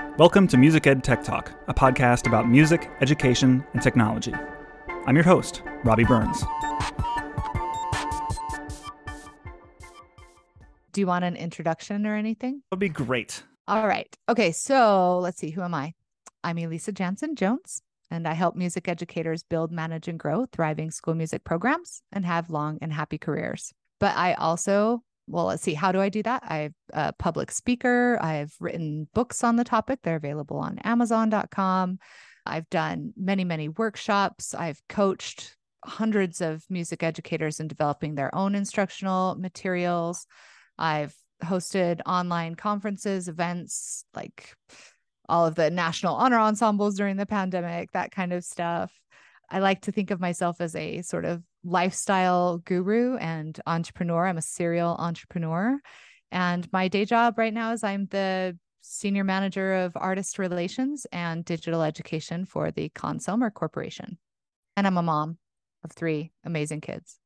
Welcome to Music Ed Tech Talk, a podcast about music, education, and technology. I'm your host, Robby Burns. Do you want an introduction or anything? That would be great. All right. Okay. So let's see. Who am I? I'm Elisa Janson Jones, and I help music educators build, manage, and grow thriving school music programs and have long and happy careers. But I also well, let's see, how do I do that? I'm a public speaker. I've written books on the topic. They're available on Amazon.com. I've done many, many workshops. I've coached hundreds of music educators in developing their own instructional materials. I've hosted online conferences, events like all of the national honor ensembles during the pandemic, that kind of stuff. I like to think of myself as a sort of lifestyle guru and entrepreneur. I'm a serial entrepreneur. And my day job right now is I'm the senior manager of artist relations and digital education for the Conn-Selmer Corporation. And I'm a mom of three amazing kids.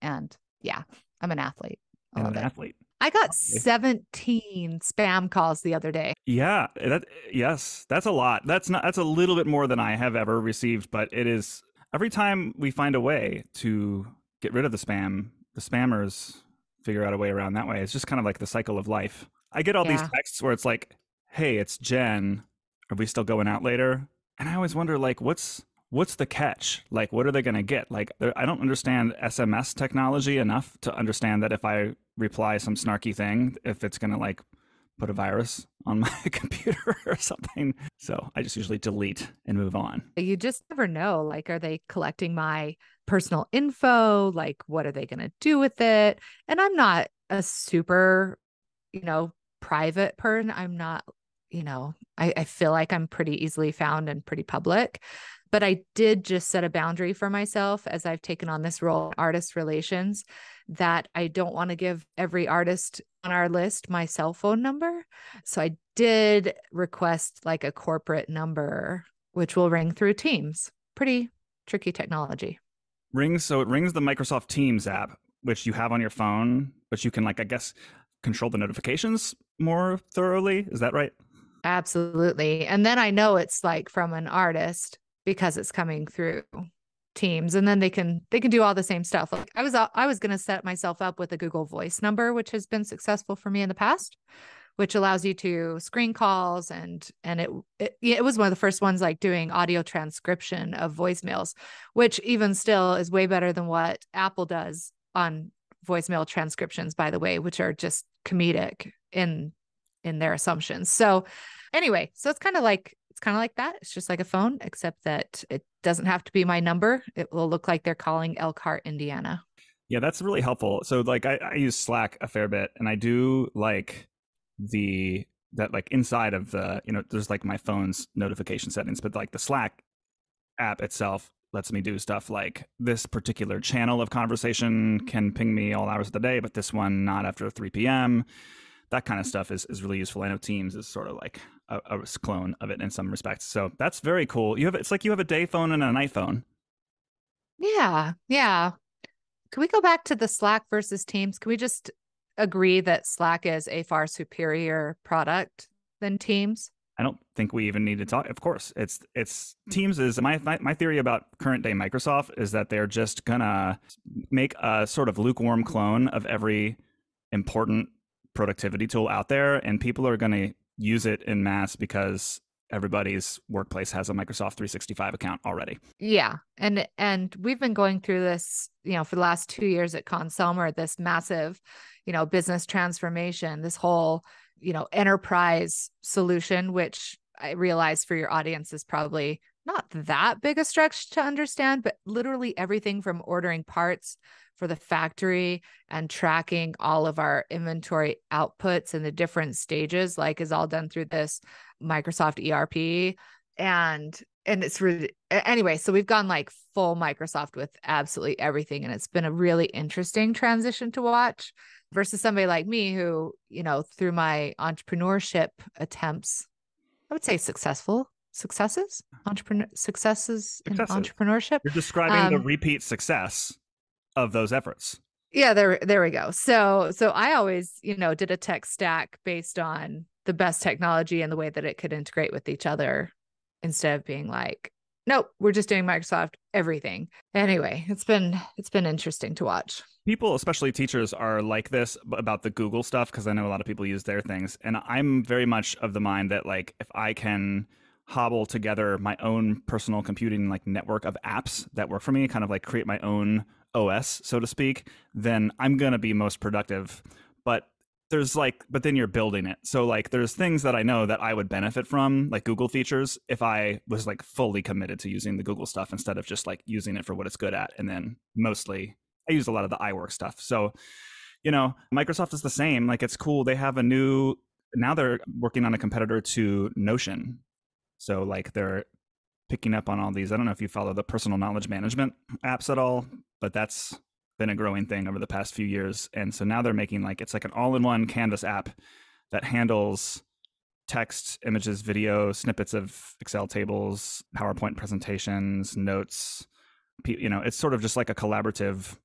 And yeah, I'm an athlete. I'm an it. athlete. I got 17 spam calls the other day. Yeah, that yes, that's a lot. That's not that's a little bit more than I have ever received, but it is every time we find a way to get rid of the spam, the spammers figure out a way around that way. It's just kind of like the cycle of life. I get all yeah. these texts where it's like, "Hey, it's Jen. Are we still going out later?" And I always wonder like what's what's the catch? Like what are they going to get? Like I don't understand SMS technology enough to understand that if I reply some snarky thing, if it's going to like put a virus on my computer or something. So I just usually delete and move on. You just never know. Like, are they collecting my personal info? Like, what are they going to do with it? And I'm not a super, you know, private person. I'm not, you know, I, I feel like I'm pretty easily found and pretty public. But I did just set a boundary for myself as I've taken on this role, in artist relations, that I don't want to give every artist on our list my cell phone number. So I did request like a corporate number, which will ring through Teams. Pretty tricky technology. Rings. So it rings the Microsoft Teams app, which you have on your phone, but you can, like, I guess, control the notifications more thoroughly. Is that right? Absolutely. And then I know it's like from an artist because it's coming through teams and then they can they can do all the same stuff. Like i was uh, i was going to set myself up with a google voice number which has been successful for me in the past which allows you to screen calls and and it, it it was one of the first ones like doing audio transcription of voicemails which even still is way better than what apple does on voicemail transcriptions by the way which are just comedic in in their assumptions. So anyway so it's kind of like it's kind of like that. It's just like a phone, except that it doesn't have to be my number. It will look like they're calling Elkhart, Indiana. Yeah, that's really helpful. So like I, I use Slack a fair bit and I do like the that like inside of the, you know, there's like my phone's notification settings, but like the Slack app itself lets me do stuff like this particular channel of conversation can ping me all hours of the day, but this one not after 3 p.m that kind of stuff is, is really useful. I know Teams is sort of like a, a, clone of it in some respects. So that's very cool. You have it's like you have a day phone and an iPhone. Yeah, yeah. Can we go back to the Slack versus Teams? Can we just agree that Slack is a far superior product than Teams? I don't think we even need to talk. Of course, it's it's Teams is my, my my theory about current day Microsoft is that they're just gonna make a sort of lukewarm clone of every important productivity tool out there, and people are going to use it in mass because everybody's workplace has a Microsoft 365 account already. Yeah. And and we've been going through this, you know, for the last 2 years at Conn-Selmer this massive, you know, business transformation, this whole, you know, enterprise solution which I realize for your audience is probably not that big a stretch to understand, but literally everything from ordering parts for the factory and tracking all of our inventory outputs in the different stages like is all done through this Microsoft ERP and and it's really anyway so we've gone like full Microsoft with absolutely everything and it's been a really interesting transition to watch versus somebody like me who you know through my entrepreneurship attempts I would say successful successes entrepreneur successes, successes. in entrepreneurship you're describing um, the repeat success of those efforts. Yeah, there there we go. So so I always, you know, did a tech stack based on the best technology and the way that it could integrate with each other instead of being like, nope, we're just doing Microsoft everything. Anyway, it's been it's been interesting to watch. People, especially teachers, are like this about the Google stuff because I know a lot of people use their things, and I'm very much of the mind that like if I can hobble together my own personal computing like network of apps that work for me, kind of like create my own OS, so to speak, then I'm gonna be most productive. But there's like but then you're building it. So like there's things that i know that i would benefit from like google features if i was like fully committed to using the google stuff instead of just like using it for what it's good at and then mostly i use a lot of the iwork stuff. So you know microsoft is the same. Like it's cool. They have a new now they're working on a competitor to notion so like they're picking up on all these i don't know if you follow the personal knowledge management apps at all but that's been a growing thing over the past few years. And so now they're making like it's like an all-in-one Canvas app that handles text, images, video, snippets of Excel tables, PowerPoint presentations, notes. You know, it's sort of just like a collaborative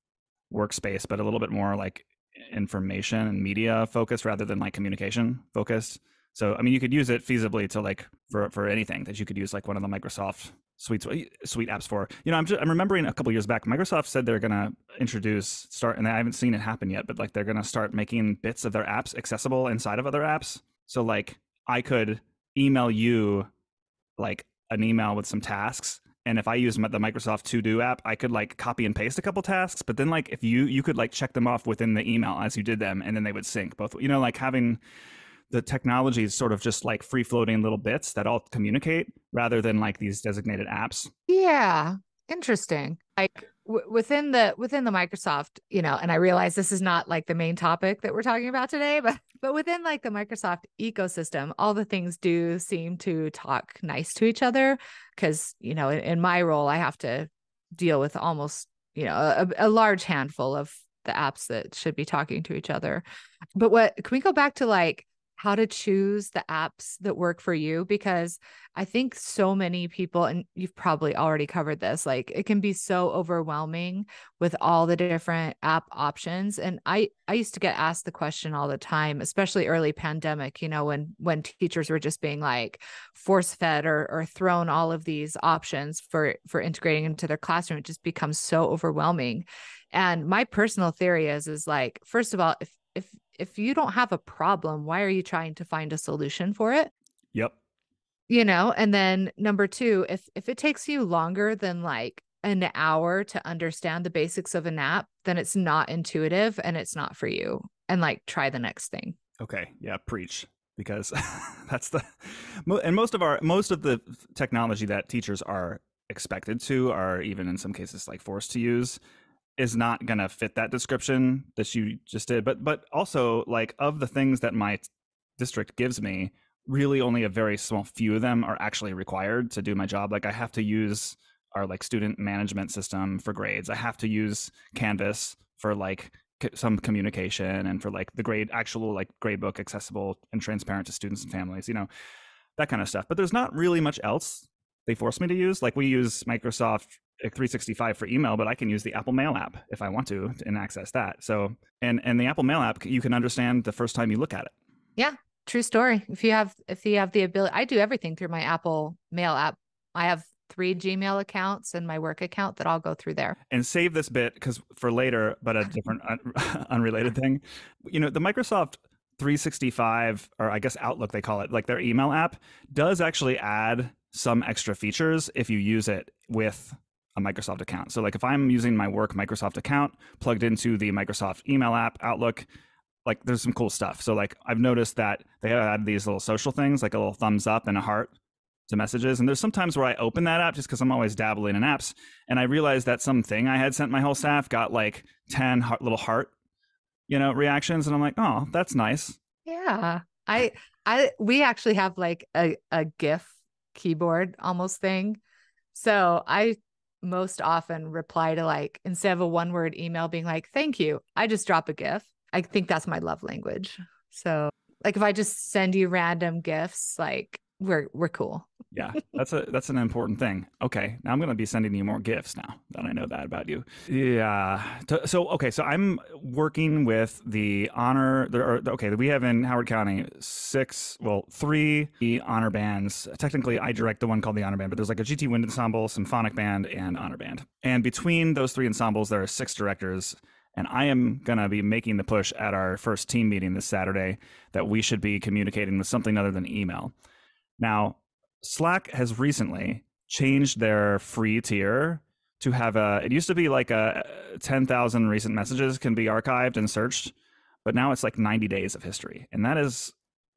workspace, but a little bit more like information and media focused rather than like communication focused. So, I mean, you could use it feasibly to like for for anything that you could use like one of the Microsoft suite uh, suite apps for. You know, I'm just I'm remembering a couple years back, Microsoft said they're to introduce start, and I haven't seen it happen yet, but like they're to start making bits of their apps accessible inside of other apps. So like I could email you like an email with some tasks and if i use the microsoft to do app i could like copy and paste a couple tasks but then like if you you could like check them off within the email as you did them and then they would sync both you know like having the technology is sort of just like free floating little bits that all communicate rather than like these designated apps. Yeah, interesting. Like w- within the within the Microsoft, you know, and I realize this is not like the main topic that we're talking about today, but but within like the Microsoft ecosystem, all the things do seem to talk nice to each other because, you know, in, in my role I have to deal with almost, you know, a, a large handful of the apps that should be talking to each other. But what can we go back to like how to choose the apps that work for you because I think so many people, and you've probably already covered this, like it can be so overwhelming with all the different app options. And I I used to get asked the question all the time, especially early pandemic, you know, when when teachers were just being like force fed or or thrown all of these options for for integrating into their classroom. It just becomes so overwhelming. And my personal theory is is like, first of all, if if you don't have a problem, why are you trying to find a solution for it? Yep. You know, and then number 2, if if it takes you longer than like an hour to understand the basics of an app, then it's not intuitive and it's not for you. And like try the next thing. Okay. Yeah, preach because that's the and most of our most of the technology that teachers are expected to are even in some cases like forced to use is not going to fit that description that you just did but but also like of the things that my district gives me really only a very small few of them are actually required to do my job like i have to use our like student management system for grades i have to use canvas for like some communication and for like the grade actual like grade book accessible and transparent to students and families you know that kind of stuff but there's not really much else they force me to use like we use microsoft 365 for email, but I can use the Apple Mail app if I want to and access that. So, and and the Apple Mail app, you can understand the first time you look at it. Yeah, true story. If you have if you have the ability, I do everything through my Apple Mail app. I have three Gmail accounts and my work account that I'll go through there. And save this bit because for later, but a different un- unrelated thing. You know, the Microsoft 365 or I guess Outlook they call it, like their email app does actually add some extra features if you use it with a Microsoft account. So like if I'm using my work Microsoft account plugged into the Microsoft email app, Outlook, like there's some cool stuff. So like I've noticed that they have added these little social things, like a little thumbs up and a heart to messages. And there's sometimes where I open that app just because I'm always dabbling in apps, and I realized that something I had sent my whole staff got like ten heart, little heart, you know, reactions, and I'm like, oh, that's nice. Yeah, I, I, we actually have like a a GIF keyboard almost thing. So I most often reply to like instead of a one word email being like thank you i just drop a gif. I think that's my love language. So like if i just send you random gifts like we're we're cool. yeah, that's a that's an important thing. Okay, now I'm going to be sending you more gifts now that I know that about you. Yeah. So okay, so I'm working with the honor. There are okay. We have in Howard County six, well, three honor bands. Technically, I direct the one called the honor band, but there's like a GT Wind Ensemble, symphonic band, and honor band. And between those three ensembles, there are six directors. And I am going to be making the push at our first team meeting this Saturday that we should be communicating with something other than email. Now, Slack has recently changed their free tier to have a it used to be like a 10,000 recent messages can be archived and searched, but now it's like 90 days of history. And that is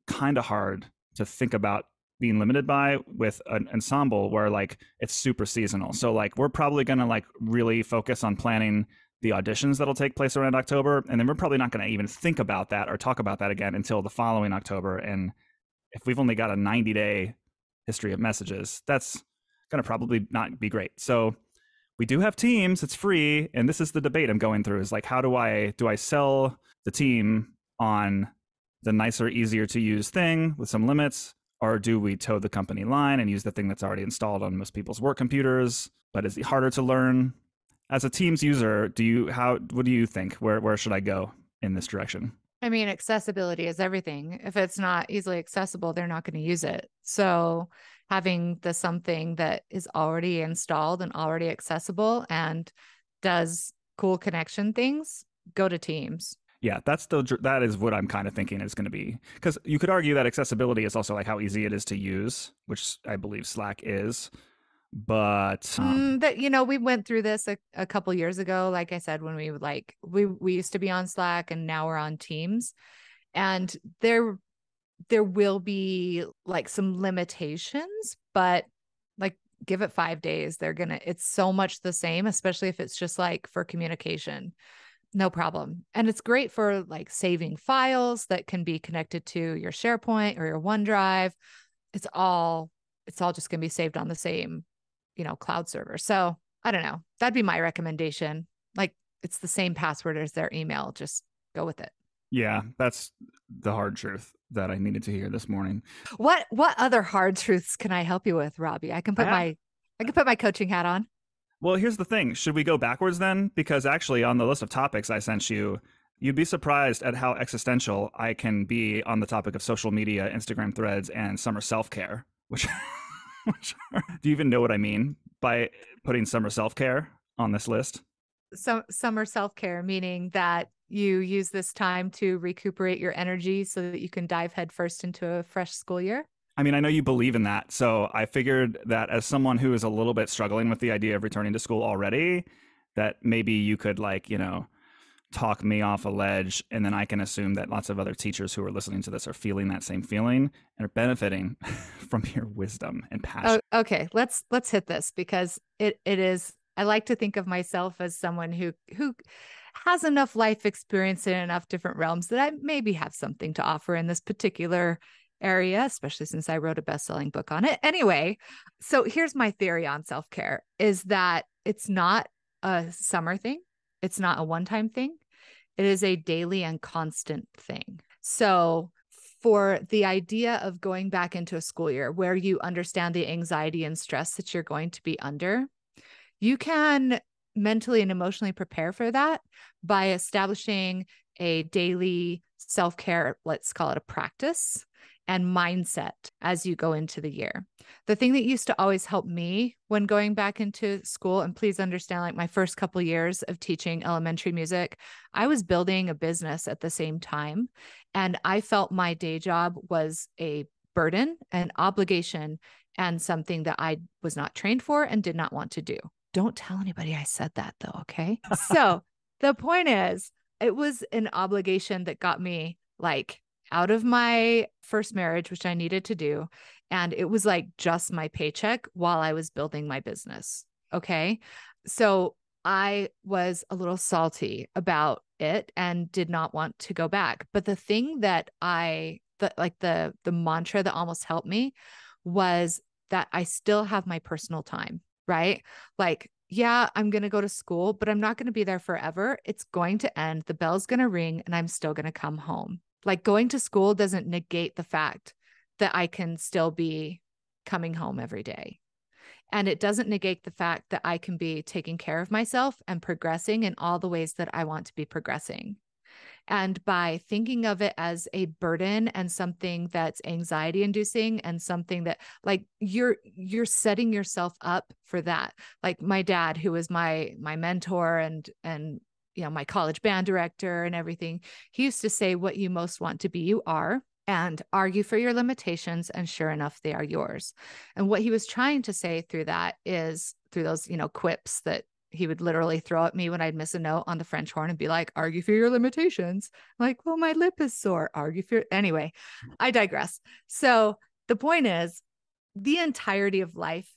kind of hard to think about being limited by with an ensemble where like it's super seasonal. So like we're probably going to like really focus on planning the auditions that'll take place around October and then we're probably not going to even think about that or talk about that again until the following October and if we've only got a 90 day history of messages, that's going to probably not be great. So we do have teams, it's free. And this is the debate I'm going through is like, how do I, do I sell the team on the nicer, easier to use thing with some limits? Or do we toe the company line and use the thing that's already installed on most people's work computers, but is it harder to learn? As a Teams user, do you how what do you think? Where where should I go in this direction? I mean, accessibility is everything. If it's not easily accessible, they're not going to use it. So, having the something that is already installed and already accessible and does cool connection things, go to Teams. Yeah, that's the that is what I'm kind of thinking is going to be because you could argue that accessibility is also like how easy it is to use, which I believe Slack is but um, mm, that you know we went through this a, a couple years ago like i said when we like we we used to be on slack and now we're on teams and there there will be like some limitations but like give it 5 days they're going to it's so much the same especially if it's just like for communication. No problem. And it's great for like saving files that can be connected to your sharepoint or your onedrive. It's all it's all just going to be saved on the same you know, cloud server. So I don't know. That'd be my recommendation. Like it's the same password as their email. Just go with it. Yeah, that's the hard truth that I needed to hear this morning. What what other hard truths can I help you with, Robby? I can put I my I can put my coaching hat on. Well, here's the thing. Should we go backwards then? Because actually on the list of topics I sent you, you'd be surprised at how existential I can be on the topic of social media, Instagram threads, and summer self-care, which Do you even know what I mean by putting summer self care on this list? So, summer self care, meaning that you use this time to recuperate your energy so that you can dive headfirst into a fresh school year? I mean, I know you believe in that. So I figured that as someone who is a little bit struggling with the idea of returning to school already, that maybe you could, like, you know, talk me off a ledge and then i can assume that lots of other teachers who are listening to this are feeling that same feeling and are benefiting from your wisdom and oh, passion. oh, okay let's let's hit this because it it is i like to think of myself as someone who who has enough life experience in enough different realms that i maybe have something to offer in this particular area especially since i wrote a best-selling book on it. Anyway so here's my theory on self-care is that it's not a summer thing. It's not a one time thing. It is a daily and constant thing. So, for the idea of going back into a school year where you understand the anxiety and stress that you're going to be under, you can mentally and emotionally prepare for that by establishing a daily self care, let's call it a practice and mindset as you go into the year. The thing that used to always help me when going back into school, and please understand, like my first couple years of teaching elementary music, I was building a business at the same time. And I felt my day job was a burden, an obligation, and something that I was not trained for and did not want to do. Don't tell anybody I said that though. Okay. so the point is, it was an obligation that got me like out of my first marriage, which I needed to do. And it was like just my paycheck while I was building my business. Okay. So I was a little salty about it and did not want to go back. But the thing that I, the, like the, the mantra that almost helped me was that I still have my personal time, right? Like, yeah, I'm going to go to school, but I'm not going to be there forever. It's going to end. The bell's going to ring and I'm still going to come home. Like going to school doesn't negate the fact that I can still be coming home every day. And it doesn't negate the fact that I can be taking care of myself and progressing in all the ways that I want to be progressing. And by thinking of it as a burden and something that's anxiety inducing and something that like you're you're setting yourself up for that. Like my dad who was my my mentor and and you know my college band director and everything, he used to say what you most want to be you are and argue for your limitations and sure enough they are yours and what he was trying to say through that is through those you know quips that he would literally throw at me when I'd miss a note on the French horn and be like, argue for your limitations. I'm like, well, my lip is sore. Argue for anyway. I digress. So the point is, the entirety of life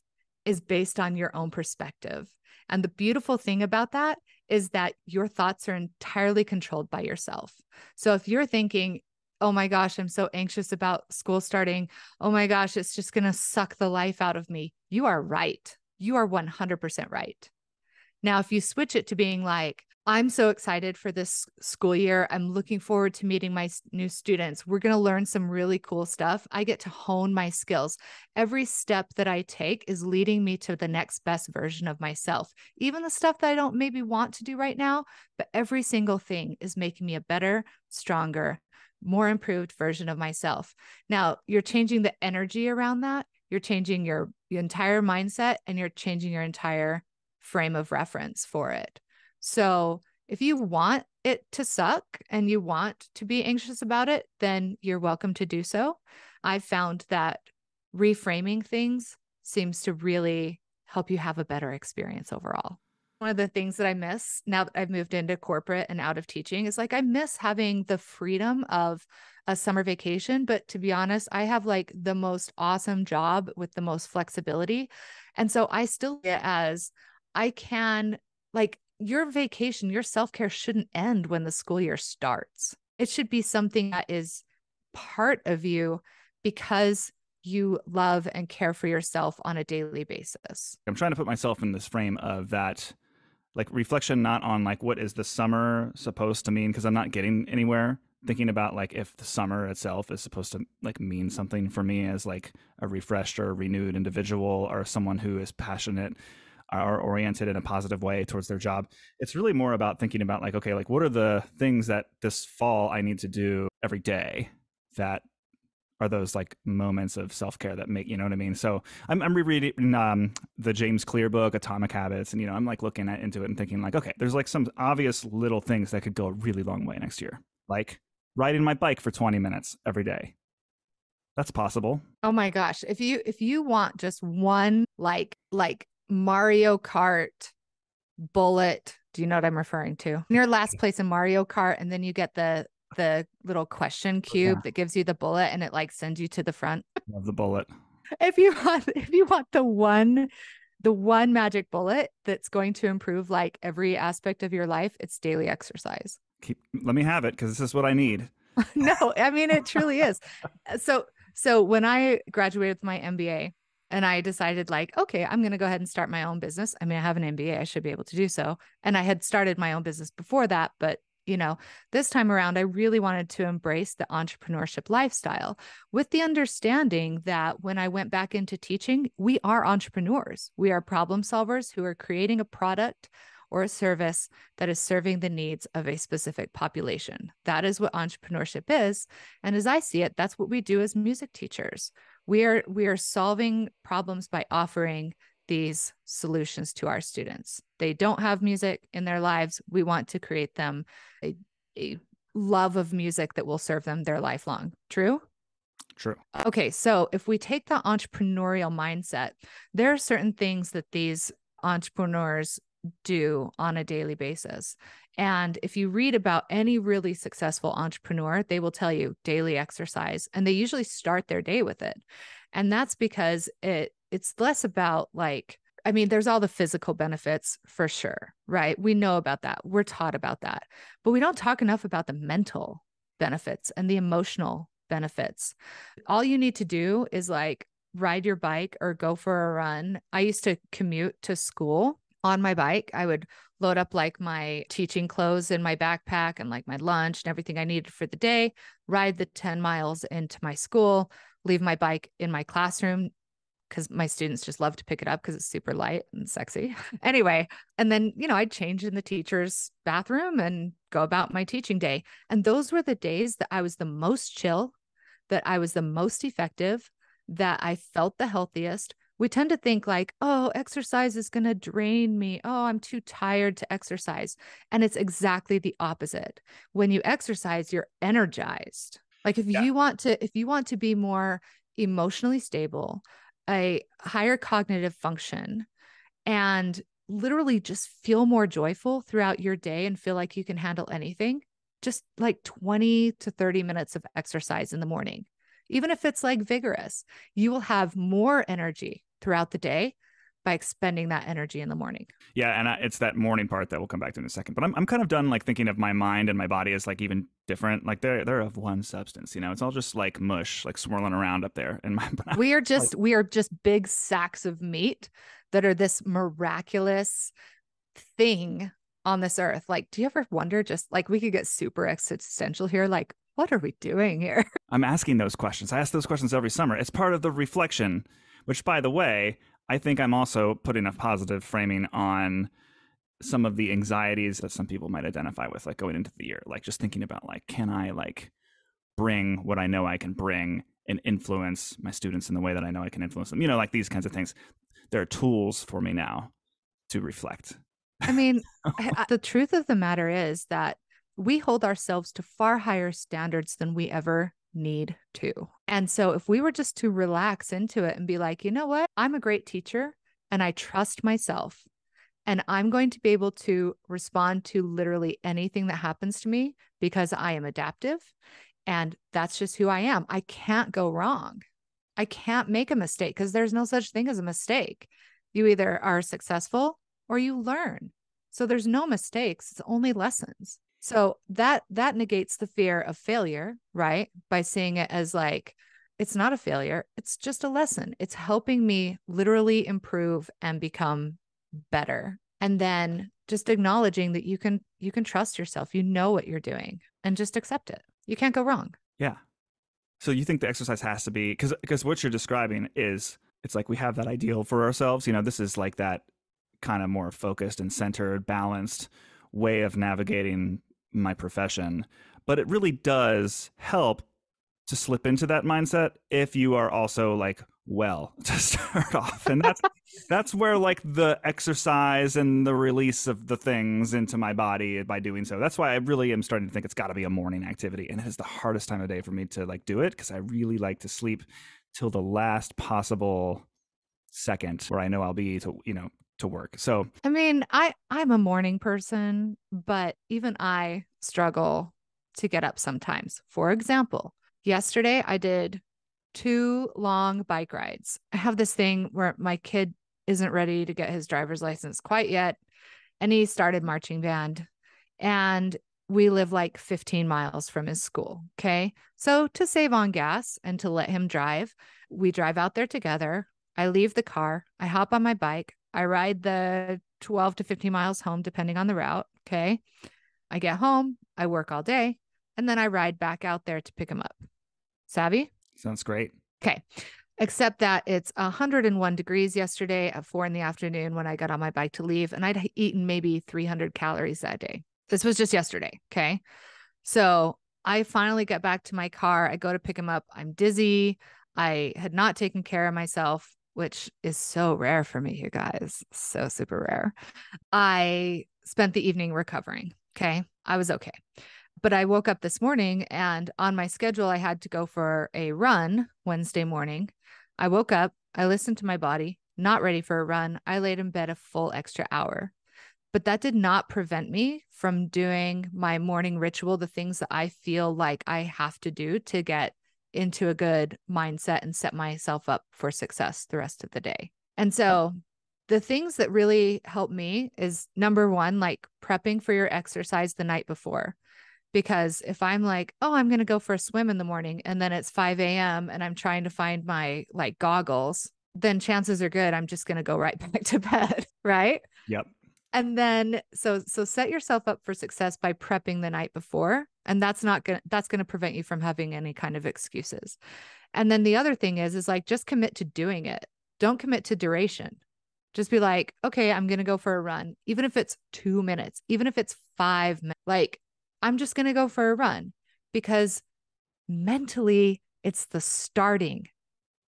is based on your own perspective. And the beautiful thing about that is that your thoughts are entirely controlled by yourself. So if you're thinking, oh my gosh, I'm so anxious about school starting. Oh my gosh, it's just going to suck the life out of me. You are right. You are 100% right. Now, if you switch it to being like, I'm so excited for this school year. I'm looking forward to meeting my new students. We're going to learn some really cool stuff. I get to hone my skills. Every step that I take is leading me to the next best version of myself. Even the stuff that I don't maybe want to do right now, but every single thing is making me a better, stronger, more improved version of myself. Now, you're changing the energy around that. You're changing your, your entire mindset and you're changing your entire frame of reference for it. So if you want it to suck and you want to be anxious about it, then you're welcome to do so. I've found that reframing things seems to really help you have a better experience overall. One of the things that I miss now that I've moved into corporate and out of teaching is like I miss having the freedom of a summer vacation. But to be honest, I have like the most awesome job with the most flexibility. And so I still get as I can like your vacation, your self care shouldn't end when the school year starts. It should be something that is part of you because you love and care for yourself on a daily basis. I'm trying to put myself in this frame of that like reflection not on like what is the summer supposed to mean because I'm not getting anywhere thinking about like if the summer itself is supposed to like mean something for me as like a refreshed or renewed individual or someone who is passionate are oriented in a positive way towards their job. It's really more about thinking about like, okay, like what are the things that this fall I need to do every day that are those like moments of self care that make you know what I mean. So I'm I'm rereading um, the James Clear book, Atomic Habits, and you know I'm like looking at into it and thinking like, okay, there's like some obvious little things that could go a really long way next year, like riding my bike for 20 minutes every day. That's possible. Oh my gosh, if you if you want just one like like Mario Kart bullet. Do you know what I'm referring to? Your last place in Mario Kart, and then you get the the little question oh, cube yeah. that gives you the bullet and it like sends you to the front. Love the bullet. If you want if you want the one the one magic bullet that's going to improve like every aspect of your life, it's daily exercise. Keep let me have it because this is what I need. no, I mean it truly is. So so when I graduated with my MBA, and I decided, like, okay, I'm going to go ahead and start my own business. I mean, I have an MBA, I should be able to do so. And I had started my own business before that, but you know, this time around, I really wanted to embrace the entrepreneurship lifestyle with the understanding that when I went back into teaching, we are entrepreneurs. We are problem solvers who are creating a product or a service that is serving the needs of a specific population. That is what entrepreneurship is. And as I see it, that's what we do as music teachers we are we are solving problems by offering these solutions to our students. They don't have music in their lives. We want to create them a, a love of music that will serve them their lifelong. True? True. Okay, so if we take the entrepreneurial mindset, there are certain things that these entrepreneurs do on a daily basis. And if you read about any really successful entrepreneur, they will tell you daily exercise and they usually start their day with it. And that's because it it's less about like I mean there's all the physical benefits for sure, right? We know about that. We're taught about that. But we don't talk enough about the mental benefits and the emotional benefits. All you need to do is like ride your bike or go for a run. I used to commute to school on my bike. I would load up like my teaching clothes in my backpack and like my lunch and everything I needed for the day, ride the 10 miles into my school, leave my bike in my classroom because my students just love to pick it up because it's super light and sexy. anyway, and then, you know, I'd change in the teacher's bathroom and go about my teaching day. And those were the days that I was the most chill, that I was the most effective, that I felt the healthiest. We tend to think like, oh, exercise is going to drain me. Oh, I'm too tired to exercise. And it's exactly the opposite. When you exercise, you're energized. Like if yeah. you want to if you want to be more emotionally stable, a higher cognitive function and literally just feel more joyful throughout your day and feel like you can handle anything, just like 20 to 30 minutes of exercise in the morning, even if it's like vigorous, you will have more energy throughout the day by expending that energy in the morning. Yeah, and it's that morning part that we'll come back to in a second. But I'm I'm kind of done like thinking of my mind and my body as like even different. Like they're they're of one substance, you know. It's all just like mush, like swirling around up there. in my we are just like, we are just big sacks of meat that are this miraculous thing on this earth. Like, do you ever wonder just like we could get super existential here? Like, what are we doing here? I'm asking those questions. I ask those questions every summer. It's part of the reflection, which by the way, I think I'm also putting a positive framing on some of the anxieties that some people might identify with, like going into the year, like just thinking about like, can I like bring what I know I can bring and influence my students in the way that I know I can influence them? You know, like these kinds of things. There are tools for me now to reflect. I mean, eh, the truth of the matter is that we hold ourselves to far higher standards than we ever need to. And so if we were just to relax into it and be like, you know what? I'm a great teacher and I trust myself. And I'm going to be able to respond to literally anything that happens to me because I am adaptive. And that's just who I am. I can't go wrong. I can't make a mistake because there's no such thing as a mistake. You either are successful or you learn. So there's no mistakes, it's only lessons. So that that negates the fear of failure, right? By seeing it as like it's not a failure, it's just a lesson. It's helping me literally improve and become better. And then just acknowledging that you can you can trust yourself. You know what you're doing and just accept it. You can't go wrong. Yeah. So you think the exercise has to be cuz cuz what you're describing is it's like we have that ideal for ourselves, you know, this is like that kind of more focused and centered, balanced way of navigating my profession. But it really does help to slip into that mindset if you are also like well to start off and that's that's where like the exercise and the release of the things into my body by doing so that's why i really am starting to think it's got to be a morning activity and it is the hardest time of day for me to like do it because i really like to sleep till the last possible second where i know i'll be to you know to work. So I mean, I I'm a morning person, but even I struggle to get up sometimes. For example, yesterday I did two long bike rides. I have this thing where my kid isn't ready to get his driver's license quite yet and he started marching band and we live like 15 miles from his school. Okay. So to save on gas and to let him drive, we drive out there together. I leave the car, I hop on my bike, I ride the 12 to 15 miles home, depending on the route. Okay. I get home, I work all day, and then I ride back out there to pick him up. Savvy? Sounds great. Okay. Except that it's 101 degrees yesterday at four in the afternoon when I got on my bike to leave, and I'd eaten maybe 300 calories that day. This was just yesterday. Okay. So I finally get back to my car. I go to pick him up. I'm dizzy. I had not taken care of myself which is so rare for me, you guys. So super rare. I spent the evening recovering. Okay. I was okay. But I woke up this morning and on my schedule, I had to go for a run Wednesday morning. I woke up, I listened to my body, not ready for a run. I laid in bed a full extra hour. But that did not prevent me from doing my morning ritual, the things that I feel like I have to do to get into a good mindset and set myself up for success the rest of the day. And so the things that really help me is number one, like prepping for your exercise the night before. Because if I'm like, oh, I'm going to go for a swim in the morning and then it's 5 a.m. and I'm trying to find my like goggles, then chances are good I'm just going to go right back to bed. Right. Yep. And then so so set yourself up for success by prepping the night before and that's not going to that's going to prevent you from having any kind of excuses. And then the other thing is is like just commit to doing it. Don't commit to duration. Just be like okay i'm going to go for a run even if it's 2 minutes even if it's 5 minutes like i'm just going to go for a run because mentally it's the starting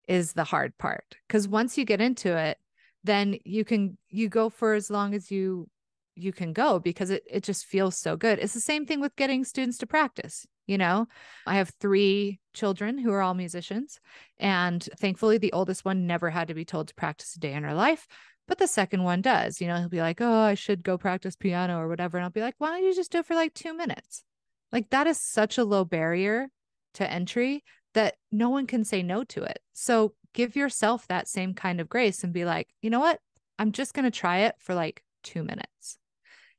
is the hard part. Because once you get into it then you can you go for as long as you you can go because it it just feels so good. It's the same thing with getting students to practice, you know. I have 3 children who are all musicians and thankfully the oldest one never had to be told to practice a day in her life, but the second one does. You know, he'll be like, "Oh, I should go practice piano or whatever." And I'll be like, "Why don't you just do it for like 2 minutes?" Like that is such a low barrier to entry that no one can say no to it. So give yourself that same kind of grace and be like, you know what? I'm just going to try it for like two minutes.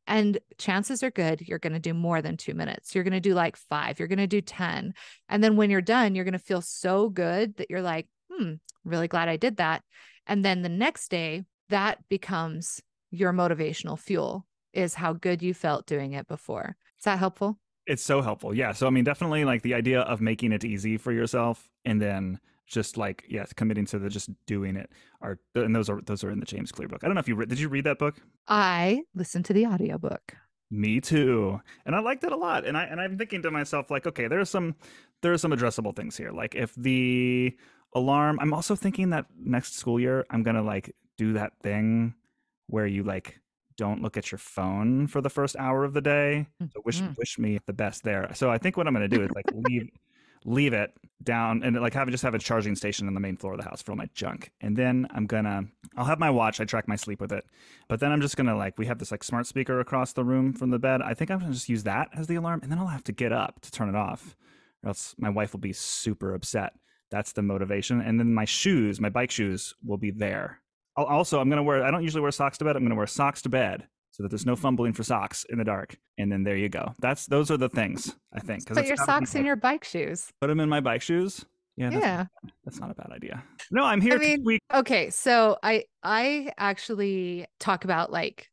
And chances are good you're going to do more than two minutes. You're going to do like five, you're going to do 10. And then when you're done, you're going to feel so good that you're like, hmm, really glad I did that. And then the next day, that becomes your motivational fuel, is how good you felt doing it before. Is that helpful? It's so helpful. Yeah. So, I mean, definitely like the idea of making it easy for yourself and then just like yes committing to the just doing it are and those are those are in the james clear book. I don't know if you read did you read that book? I listened to the audiobook. Me too. And i liked it a lot and i and i'm thinking to myself like okay there's some there are some addressable things here. Like if the alarm i'm also thinking that next school year i'm gonna like do that thing where you like don't look at your phone for the first hour of the day. So wish mm-hmm. wish me the best there. So i think what i'm gonna do is like leave leave it down and like have just have a charging station on the main floor of the house for all my junk. And then I'm gonna I'll have my watch. I track my sleep with it. But then I'm just gonna like we have this like smart speaker across the room from the bed. I think I'm gonna just use that as the alarm, and then I'll have to get up to turn it off, or else my wife will be super upset. That's the motivation. And then my shoes, my bike shoes, will be there. I'll also I'm gonna wear. I don't usually wear socks to bed. I'm gonna wear socks to bed so that there's no fumbling for socks in the dark. And then there you go. That's those are the things I think. Put your socks in your bike shoes. Put them in my bike shoes. Yeah, that's, yeah. That's not a bad idea. No, I'm here. I mean, week- okay, so I I actually talk about like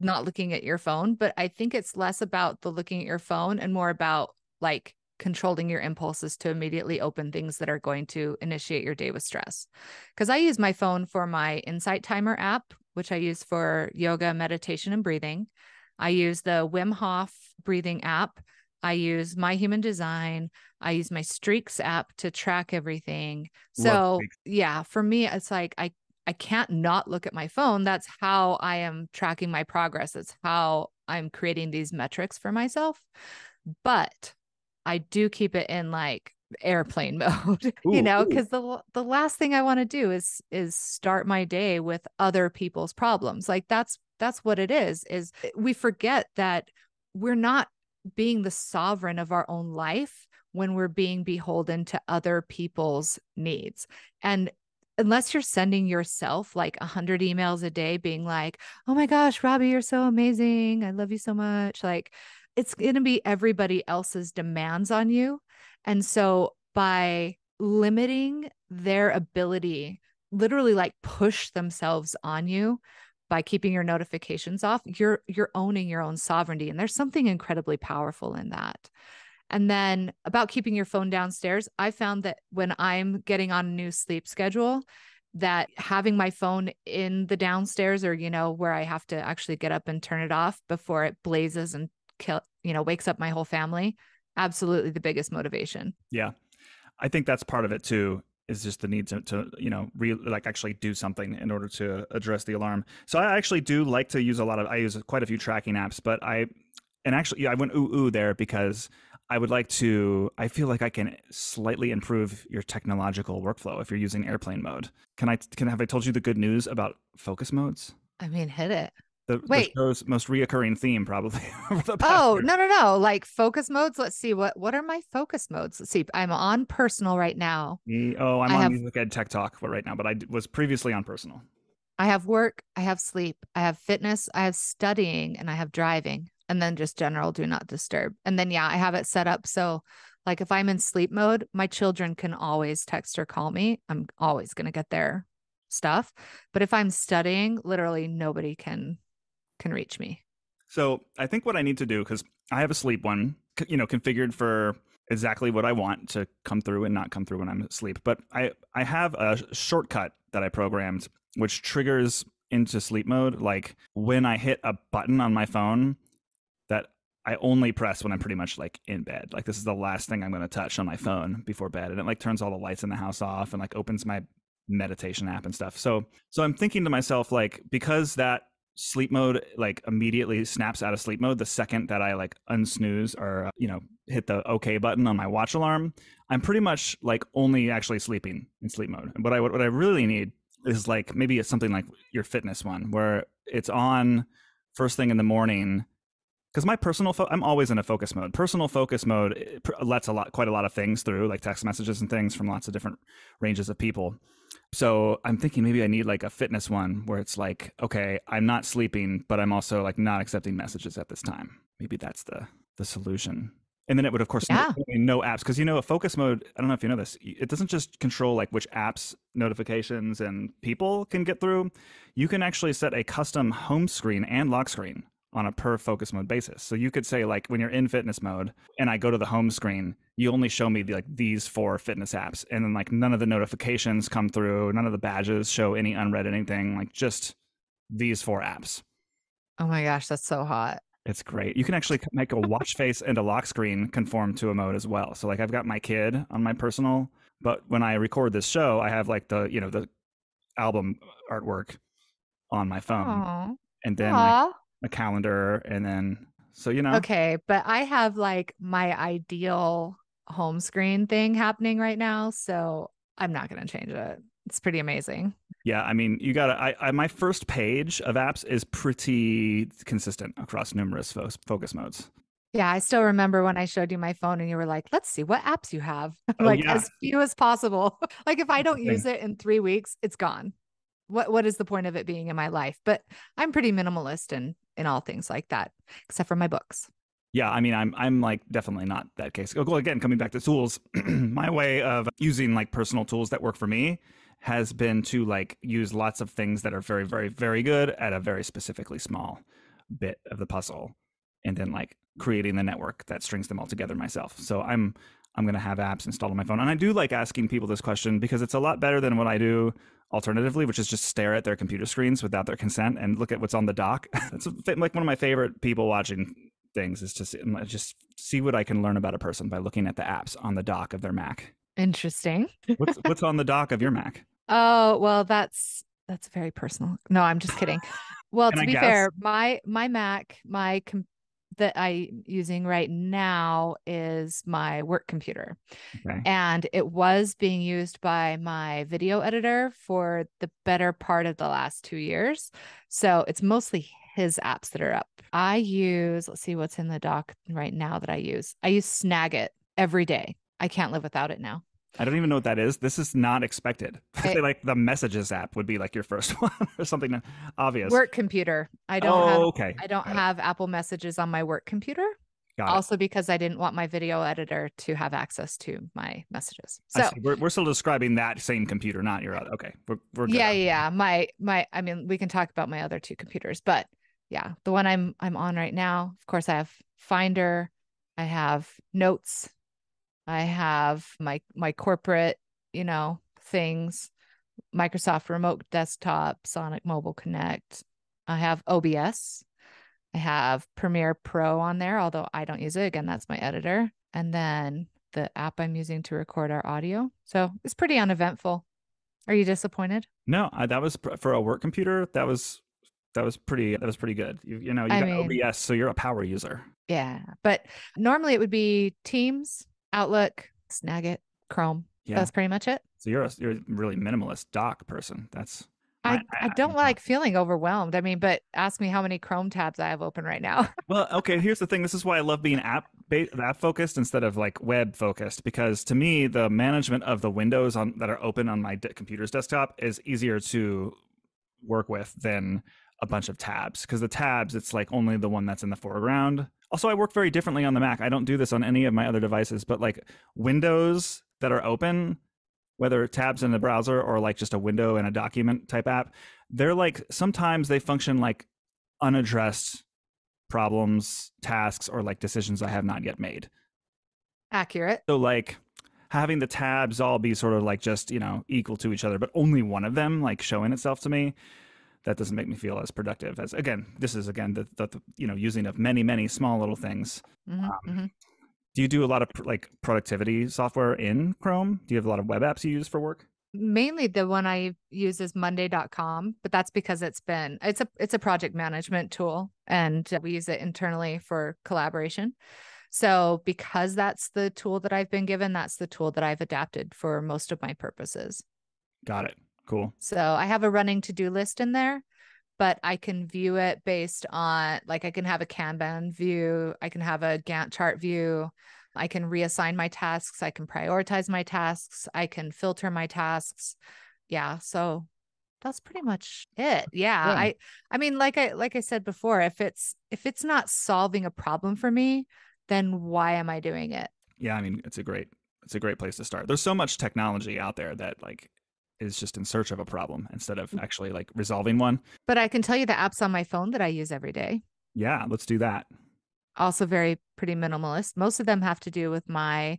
not looking at your phone, but I think it's less about the looking at your phone and more about like controlling your impulses to immediately open things that are going to initiate your day with stress. Because I use my phone for my Insight Timer app, which I use for yoga, meditation, and breathing. I use the Wim Hof breathing app. I use My Human Design. I use my Streaks app to track everything. So, yeah, for me, it's like I I can't not look at my phone. That's how I am tracking my progress. It's how I'm creating these metrics for myself. But I do keep it in like airplane mode, ooh, you know, because the the last thing I want to do is is start my day with other people's problems. Like that's that's what it is. Is eh, we forget that we're not being the sovereign of our own life when we're being beholden to other people's needs. And unless you're sending yourself like a hundred emails a day being like, oh my gosh, Robby, you're so amazing. I love you so much. Like it's going to be everybody else's demands on you. And so by limiting their ability, literally like push themselves on you by keeping your notifications off, you're you're owning your own sovereignty and there's something incredibly powerful in that. And then about keeping your phone downstairs, I found that when I'm getting on a new sleep schedule, that having my phone in the downstairs or you know where I have to actually get up and turn it off before it blazes and kill you know wakes up my whole family absolutely the biggest motivation. Yeah. I think that's part of it too is just the need to, to you know re- like actually do something in order to address the alarm. So i actually do like to use a lot of i use quite a few tracking apps but i and actually yeah, i went ooh ooh there because i would like to i feel like i can slightly improve your technological workflow if you're using airplane mode. Can i can have i told you the good news about focus modes? I mean hit it the, Wait. the show's most reoccurring theme probably oh year. no no no like focus modes let's see what what are my focus modes? Let's see i'm on personal right now. Oh i'm I on have, music ed tech talk right now but i was previously on personal. I have work i have sleep i have fitness i have studying and i have driving and then just general do not disturb. And then yeah i have it set up so like if i'm in sleep mode my children can always text or call me. I'm always going to get their stuff. But if i'm studying literally nobody can can reach me. So I think what I need to do because I have a sleep one, you know, configured for exactly what I want to come through and not come through when I'm asleep. But I I have a shortcut that I programmed which triggers into sleep mode like when I hit a button on my phone that I only press when I'm pretty much like in bed. Like this is the last thing I'm going to touch on my phone before bed and it like turns all the lights in the house off and like opens my meditation app and stuff. So so I'm thinking to myself like because that sleep mode like immediately snaps out of sleep mode the second that I like unsnooze or uh, you know hit the okay button on my watch alarm, I'm pretty much like only actually sleeping in sleep mode. What I what I really need is like maybe it's something like your fitness one where it's on first thing in the morning because my personal fo- i'm always in a focus mode personal focus mode eh, lets a lot quite a lot of things through like text messages and things from lots of different ranges of people so i'm thinking maybe i need like a fitness one where it's like okay i'm not sleeping but i'm also like not accepting messages at this time. Maybe that's the the solution. And then it would of course Yeah. no, no apps. Because you know a focus mode i don't know if you know this it doesn't just control like which apps notifications and people can get through. You can actually set a custom home screen and lock screen on a per focus mode basis. So you could say like when you're in fitness mode and I go to the home screen, you only show me like these four fitness apps and then like none of the notifications come through, none of the badges show any unread anything, like just these four apps. Oh my gosh, that's so hot. It's great. You can actually make a watch face and a lock screen conform to a mode as well. So like I've got my kid on my personal, but when I record this show, I have like the, you know, the album artwork on my phone Aw. and then like. A calendar and then so you know Okay, but I have like my ideal home screen thing happening right now, so I'm not going to change it. It's pretty amazing. yeah i mean you gotta I, I my first page of apps is pretty consistent across numerous fo- focus modes Yeah, I still remember when I showed you my phone and you were like, "Let's see what apps you have." Oh, like yeah. as few as possible. like if I don't use it in 3 weeks, it's gone. What what is the point of it being in my life? But I'm pretty minimalist in in all things like that, except for my books. yeah i mean i'm i'm like definitely not that case well again coming back to tools my way of using like personal tools that work for me has been to like use lots of things that are very very very good at a very specifically small bit of the puzzle and then like creating the network that strings them all together myself so i'm i'm going to have apps installed on my phone and i do like asking people this question because it's a lot better than what i do alternatively which is just stare at their computer screens without their consent and look at what's on the dock it's like one of my favorite people watching things is to see, just see what i can learn about a person by looking at the apps on the dock of their mac Interesting. what's what's on the dock of your mac Oh, well, that's that's very personal. No, I'm just kidding. Well, Can to I be guess? fair, my my Mac, my com- that I'm using right now is my work computer. okay And it was being used by my video editor for the better part of the last two years. So it's mostly his apps that are up. I use, let's see what's in the dock right now that I use. I use Snagit every day. I can't live without it now. I don't even know what that is this is not expected i Hey. feel like the messages app would be like your first one or something uh, obvious Work computer. I don't oh have okay I don't Got it. have Apple Messages on my work computer. Got it. Also because I didn't want my video editor to have access to my messages. So. We're, we're still describing that same computer, not your other. Okay, we're, we're yeah, yeah. My my I mean, we can talk about my other two computers, but yeah, the one I'm I'm on right now, of course I have Finder, I have Notes, I have my my corporate, you know, things, Microsoft Remote Desktop, Sonic Mobile Connect. I have OBS. I have Premiere Pro on there, although I don't use it. Again, that's my editor. And then the app I'm using to record our audio. So it's pretty uneventful. Are you disappointed? No, I, that was for a work computer. That was that was pretty that was pretty good. You, you know, you I got mean- OBS, so you're a power user. Yeah. But normally it would be Teams, Outlook, Snagit, Chrome. Yeah. That's pretty much it. So you're a, you're a really minimalist dock person. That's I, I- I don't like feeling overwhelmed. I mean, but ask me how many Chrome tabs I have open right now. well, okay. Here's the thing. This is why I love being app app focused instead of like web focused because to me the management of the windows on that are open on my de- computer's desktop is easier to work with than a bunch of tabs because the tabs it's like only the one that's in the foreground. Also, I work very differently on the Mac. I don't do this on any of my other devices, but like windows that are open, whether tabs in the browser or like just a window in a document type app, they're like sometimes they function like unaddressed problems, tasks, or like decisions I have not yet made. Accurate. So like having the tabs all be sort of like just, you know, equal to each other, but only one of them like showing itself to me, that doesn't make me feel as productive as again, this is again the, the, the you know, using of many, many small little things. Mhm, Um, mhm. Do you do a lot of pr- like productivity software in Chrome? Do you have a lot of web apps you use for work? Mainly the one I use is monday.com, but that's because it's been it's a it's a project management tool and we use it internally for collaboration. So because that's the tool that I've been given, that's the tool that I've adapted for most of my purposes. Got it. Cool. So I have a running to-do list in there, but I can view it based on like I can have a Kanban view, I can have a Gantt chart view, I can reassign my tasks, I can prioritize my tasks, I can filter my tasks. Yeah, so that's pretty much it. Yeah, Yeah. I I mean like I like I said before, if it's if it's not solving a problem for me, then why am I doing it? Yeah, I mean, it's a great it's a great place to start. There's so much technology out there that like is just in search of a problem instead of Mm. actually like resolving one. But I can tell you the apps on my phone that I use every day. Yeah, let's do that. also very pretty minimalist. Most of them have to do with my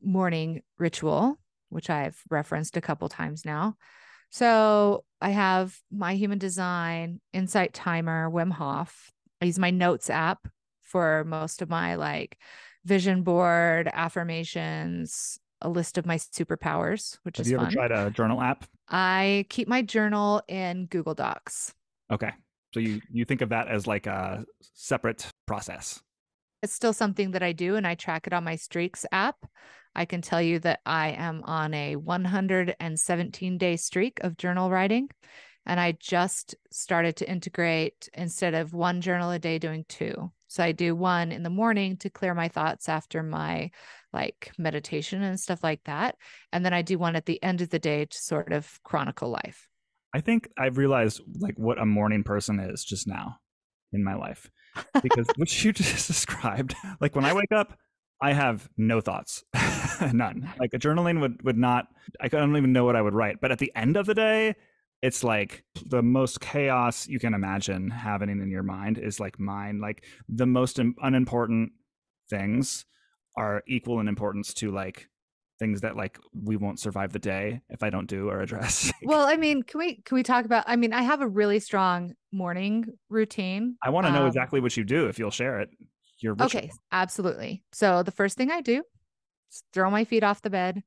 morning ritual, which I've referenced a couple times now. So I have my human design, Insight Timer, Wim Hof. I use my notes app for most of my like vision board, affirmations, a list of my superpowers, which Have is you ever tried a journal app? I keep my journal in Google Docs. Okay. So you you think of that as like a separate process. it's still something that I do and I track it on my Streaks app. I can tell you that I am on a 117 day streak of journal writing. And I just started to integrate instead of one journal a day, doing two. So I do one in the morning to clear my thoughts after my like meditation and stuff like that. And then I do one at the end of the day to sort of chronicle life. I think I've realized like what a morning person is just now in my life. Because what you just described, like when I wake up, I have no thoughts. None. Like a journaling would would not I don't even know what I would write. But at the end of the day, it's like the most chaos you can imagine happening in your mind is like mine. Like the most unimportant things are equal in importance to like things that like we won't survive the day if I don't do or address. Well, I mean, can we can we talk about I mean, I have a really strong morning routine. I want to know Um, exactly what you do if you'll share it. Your ritual. Okay, absolutely. So the first thing I do is throw my feet off the bed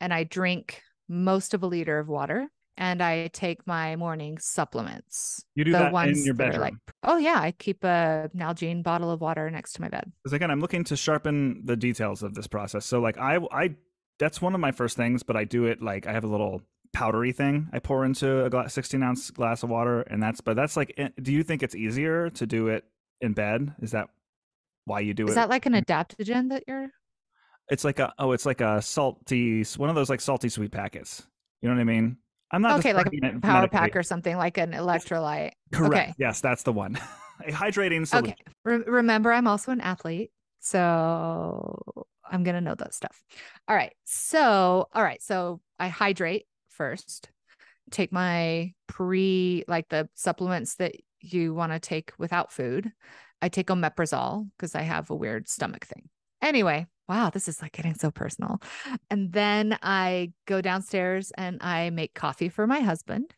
and I drink most of a liter of water and I take my morning supplements. You do the that in your bedroom. like oh yeah, I keep a Nalgene bottle of water next to my bed. Because again, I'm looking to sharpen the details of this process. So like I I that's one of my first things, but I do it like I have a little powdery thing I pour into a glass, 16 ounce glass of water, and that's but that's like. eh, Do you think it's easier to do it in bed? Is that why you do Is it? that like an adaptogen that you're it's like a oh, it's like a salty one of those like salty sweet packets. You know what I mean? I'm not okay, like a power pack or something like an electrolyte. Correct. okay. Yes, that's the one. a hydrating solution. Okay. Re- remember, I'm also an athlete. So I'm going to know that stuff. All right. So, all right. So I hydrate first, take my pre, like the supplements that you want to take without food. I take omeprazole because I have a weird stomach thing. Anyway, wow, this is like getting so personal. And then I go downstairs and I make coffee for my husband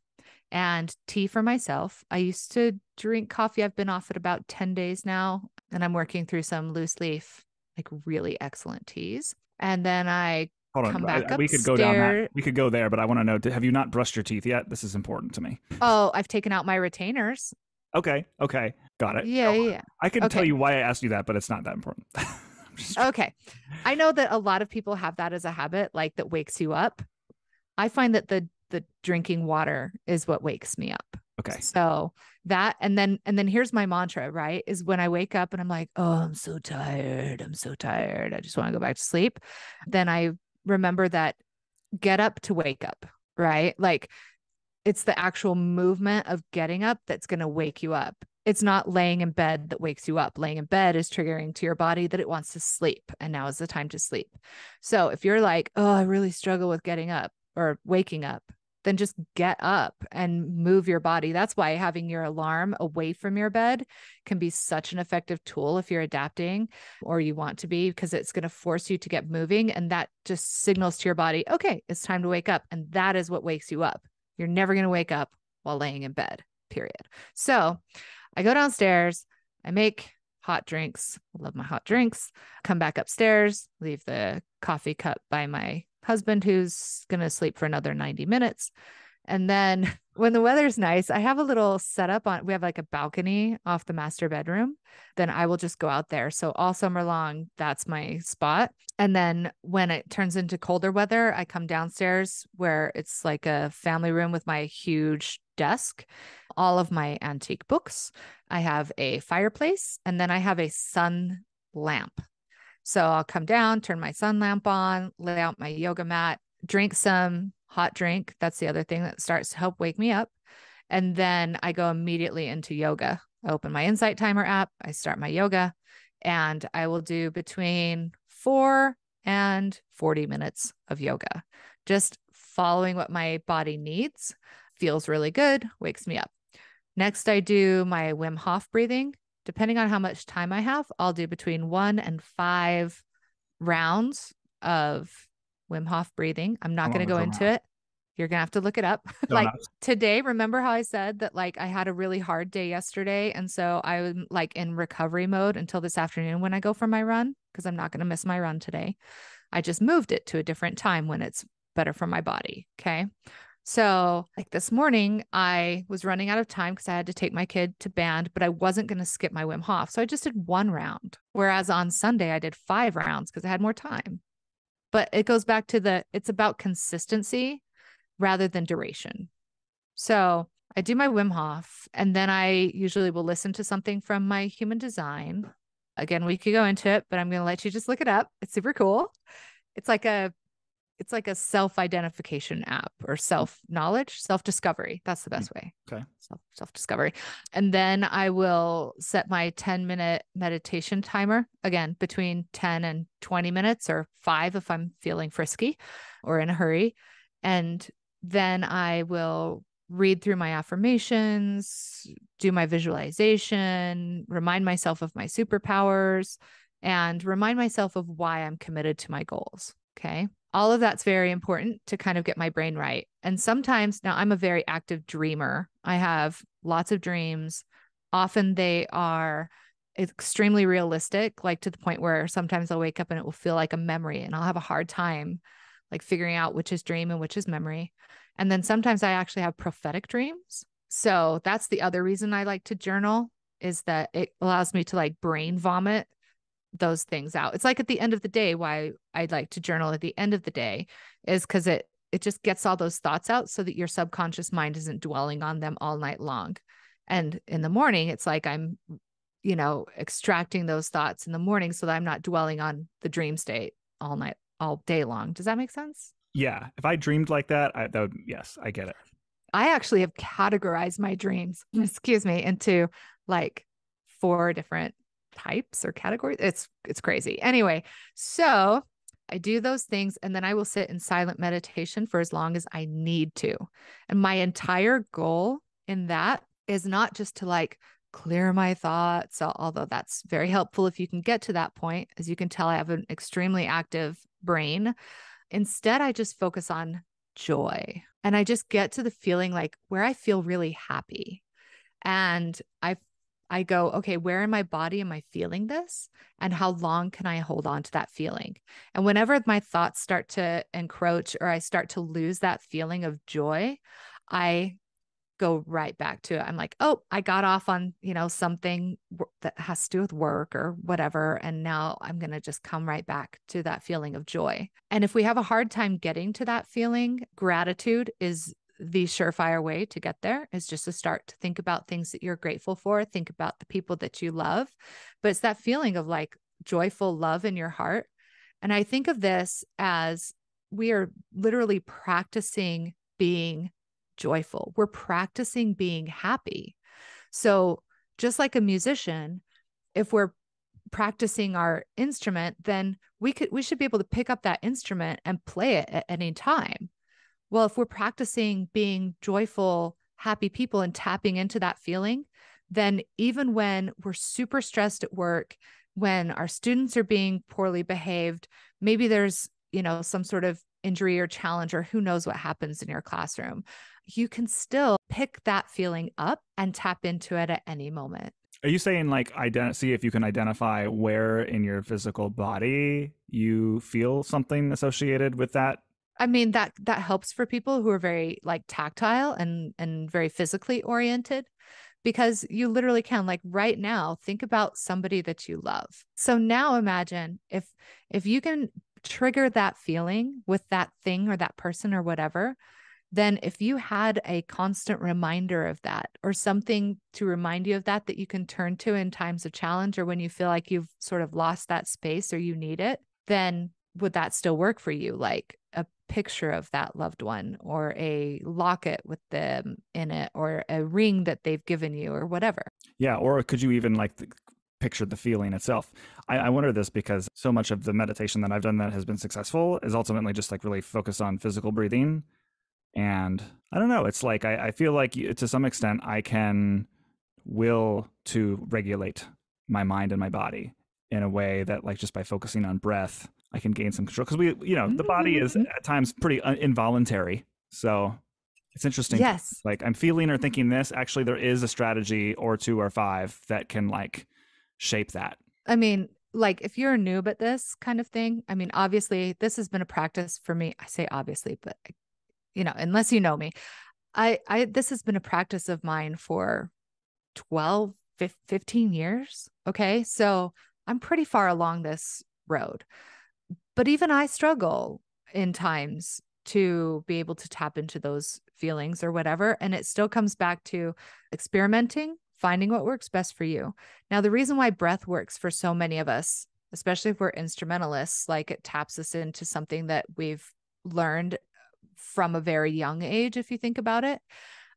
and tea for myself. I used to drink coffee. I've been off it about 10 days now, and I'm working through some loose leaf, like really excellent teas. And then I, Hold on. come I- back we could go down that. We could go there, but I want to know have you not brushed your teeth yet? This is important to me. oh, I've taken out my retainers. Okay. Okay. Got it. Yeah, oh, Go yeah. I can tell you why I asked you that, but it's not that important. I'm just- yeah. Okay. I know that a lot of people have that as a habit, like that wakes you up. I find that the the drinking water is what wakes me up. okay. So that and then and then here's my mantra, right? Is when I wake up and I'm like, "Oh, I'm so tired. I'm so tired. I just want to go back to sleep." Then I remember that get up to wake up, right? Like it's the actual movement of getting up that's going to wake you up. It's not laying in bed that wakes you up. Laying in bed is triggering to your body that it wants to sleep and now is the time to sleep. So if you're like, "Oh, I really struggle with getting up or waking up." then just get up and move your body. That's why having your alarm away from your bed can be such an effective tool if you're adapting or you want to be, because it's going to force you to get moving. And that just signals to your body, okay, it's time to wake up. And that is what wakes you up. You're never going to wake up while laying in bed, period. So I go downstairs, I make hot drinks. I love my hot drinks. Come back upstairs, leave the coffee cup by my husband who's going to sleep for another 90 minutes. And then when the weather's nice, I have a little setup on, we have like a balcony off the master bedroom. Then I will just go out there. So all summer long, that's my spot. And then when it turns into colder weather, I come downstairs where it's like a family room with my huge desk, all of my antique books. I have a fireplace, and then I have a sun lamp so I'll come down, turn my sun lamp on, lay out my yoga mat, drink some hot drink. That's the other thing that starts to help wake me up. And then I go immediately into yoga. I open my Insight Timer app, I start my yoga, and I will do between four and 40 minutes of yoga. Just following what my body needs feels really good, wakes me up. Next, I do my Wim Hof breathing depending on how much time I have, I'll do between one and five rounds of Wim Hof breathing. I'm not going to go into it. You're going to have to look it up. like today, remember how I said that like I had a really hard day yesterday. And so I was like in recovery mode until this afternoon when I go for my run because I'm not going to miss my run today. I just moved it to a different time when it's better for my body. Okay. So, like this morning, I was running out of time because I had to take my kid to band, but I wasn't going to skip my Wim Hof. So I just did one round. Whereas on Sunday, I did five rounds because I had more time. But it goes back to the it's about consistency rather than duration. So I do my Wim Hof, and then I usually will listen to something from my human design. Again, we could go into it, but I'm going to let you just look it up. It's super cool. It's like a it's like a self-identification app or self-knowledge, self-discovery. That's the mm, best way. Okay. Self self-discovery. And then I will set my 10-minute meditation timer again between 10 and 20 minutes or 5 if I'm feeling frisky or in a hurry. And then I will read through my affirmations, do my visualization, remind myself of my superpowers and remind myself of why I'm committed to my goals. Okay all of that's very important to kind of get my brain right. And sometimes now I'm a very active dreamer. I have lots of dreams. Often they are extremely realistic, like to the point where sometimes I'll wake up and it will feel like a memory and I'll have a hard time like figuring out which is dream and which is memory. And then sometimes I actually have prophetic dreams. So that's the other reason I like to journal is that it allows me to like brain vomit those things out. It's like at the end of the day, why I'd like to journal at the end of the day is because it it just gets all those thoughts out so that your subconscious mind isn't dwelling on them all night long. And in the morning, it's like I'm, you know, extracting those thoughts in the morning so that I'm not dwelling on the dream state all night, all day long. Does that make sense? Yeah. If I dreamed like that, I that would yes, I get it. I actually have categorized my dreams, excuse me, into like four different types or categories. It's it's crazy. Anyway, so I do those things and then I will sit in silent meditation for as long as I need to. And my entire goal in that is not just to like clear my thoughts, although that's very helpful if you can get to that point. As you can tell, I have an extremely active brain. Instead, I just focus on joy and I just get to the feeling like where I feel really happy. And I I go, okay, where in my body am I feeling this? And how long can I hold on to that feeling? And whenever my thoughts start to encroach or I start to lose that feeling of joy, I go right back to it. I'm like, oh, I got off on, you know, something that has to do with work or whatever. And now I'm going to just come right back to that feeling of joy. And if we have a hard time getting to that feeling, gratitude is the surefire way to get there is just to start to think about things that you're grateful for, think about the people that you love. But it's that feeling of like joyful love in your heart. And I think of this as we are literally practicing being joyful, we're practicing being happy. So, just like a musician, if we're practicing our instrument, then we could we should be able to pick up that instrument and play it at any time Well, if we're practicing being joyful, happy people and tapping into that feeling, then even when we're super stressed at work, when our students are being poorly behaved, maybe there's, you know, some sort of injury or challenge or who knows what happens in your classroom, you can still pick that feeling up and tap into it at any moment. Are you saying like ident- see if you can identify where in your physical body you feel something associated with that? I mean that that helps for people who are very like tactile and and very physically oriented because you literally can like right now think about somebody that you love. So now imagine if if you can trigger that feeling with that thing or that person or whatever, then if you had a constant reminder of that or something to remind you of that that you can turn to in times of challenge or when you feel like you've sort of lost that space or you need it, then would that still work for you? Like a picture of that loved one or a locket with them in it or a ring that they've given you or whatever. Yeah. Or could you even like picture the feeling itself? I, I wonder this because so much of the meditation that I've done that has been successful is ultimately just like really focused on physical breathing and I don't know. It's like I, I feel like to some extent I can will to regulate my mind and my body in a way that like just by focusing on breath I can gain some control because we you know the body is mm-hmm. at times pretty involuntary. So it's interesting. Yes. Like I'm feeling or thinking this. Actually, there is a strategy or two or five that can like shape that. I mean, like if you're a noob at this kind of thing, I mean, obviously this has been a practice for me. I say obviously, but you know, unless you know me, I, I, this has been a practice of mine for 12, 15 years. Okay. So I'm pretty far along this road. But even I struggle in times to be able to tap into those feelings or whatever. And it still comes back to experimenting, finding what works best for you. Now, the reason why breath works for so many of us, especially if we're instrumentalists, like it taps us into something that we've learned from a very young age, if you think about it.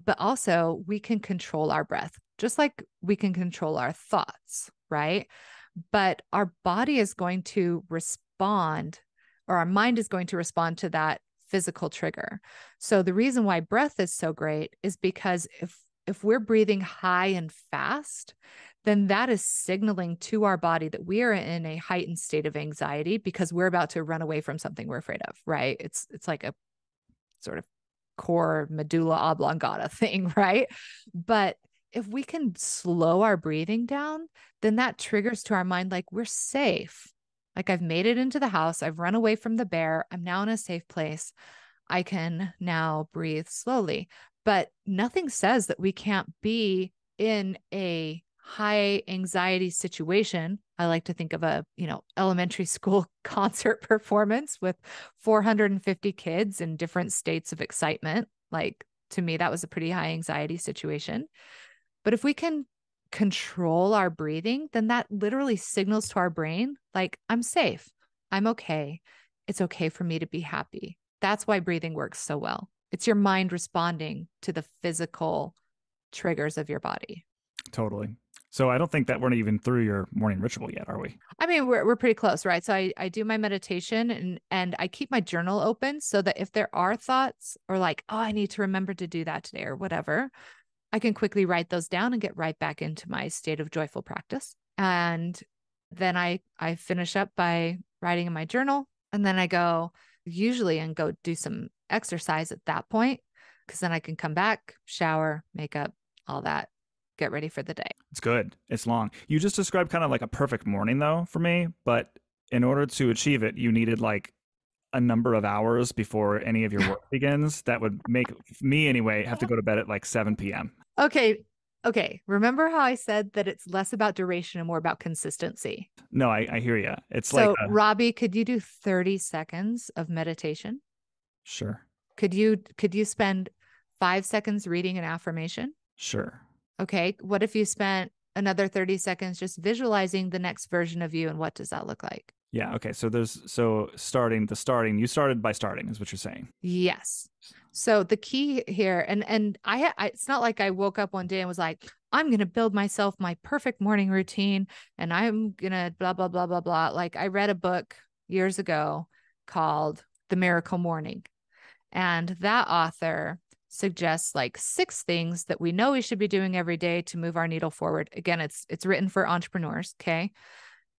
But also, we can control our breath, just like we can control our thoughts, right? But our body is going to respond, or our mind is going to respond to that physical trigger. So, the reason why breath is so great is because if if we're breathing high and fast, then that is signaling to our body that we are in a heightened state of anxiety because we're about to run away from something we're afraid of, right? It's it's like a sort of core medulla oblongata thing, right? But if we can slow our breathing down, then that triggers to our mind like we're safe. Like I've made it into the house, I've run away from the bear, I'm now in a safe place. I can now breathe slowly. But nothing says that we can't be in a high anxiety situation i like to think of a you know elementary school concert performance with 450 kids in different states of excitement like to me that was a pretty high anxiety situation but if we can control our breathing then that literally signals to our brain like i'm safe. I'm okay. It's okay for me to be happy. That's why breathing works so well. It's your mind responding to the physical triggers of your body. Totally. So I don't think that we're not even through your morning ritual yet, are we? I mean, we're we're pretty close, right? So I I do my meditation and and I keep my journal open so that if there are thoughts or like, oh, I need to remember to do that today or whatever, I can quickly write those down and get right back into my state of joyful practice. And then I I finish up by writing in my journal and then I go usually and go do some exercise at that point because then I can come back, shower, makeup, all that get ready for the day. It's good. It's long. You just described kind of like a perfect morning though for me, but in order to achieve it, you needed like a number of hours before any of your work begins. That would make me anyway have to go to bed at like 7 p.m. Okay. Okay. Remember how I said that it's less about duration and more about consistency? No, I, I hear you. It's so, like a... Robby, could you do 30 seconds of meditation? Sure. Could you could you spend five seconds reading an affirmation? Sure. Okay. What if you spent another 30 seconds just visualizing the next version of you and what does that look like? Yeah. Okay. So there's so starting the starting. You started by starting, is what you're saying. Yes. So the key here, and and I, I it's not like I woke up one day and was like, I'm gonna build myself my perfect morning routine, and I'm gonna blah blah blah blah blah. Like I read a book years ago called The Miracle Morning, And that author suggests like six things that we know we should be doing every day to move our needle forward. Again, it's it's written for entrepreneurs, okay?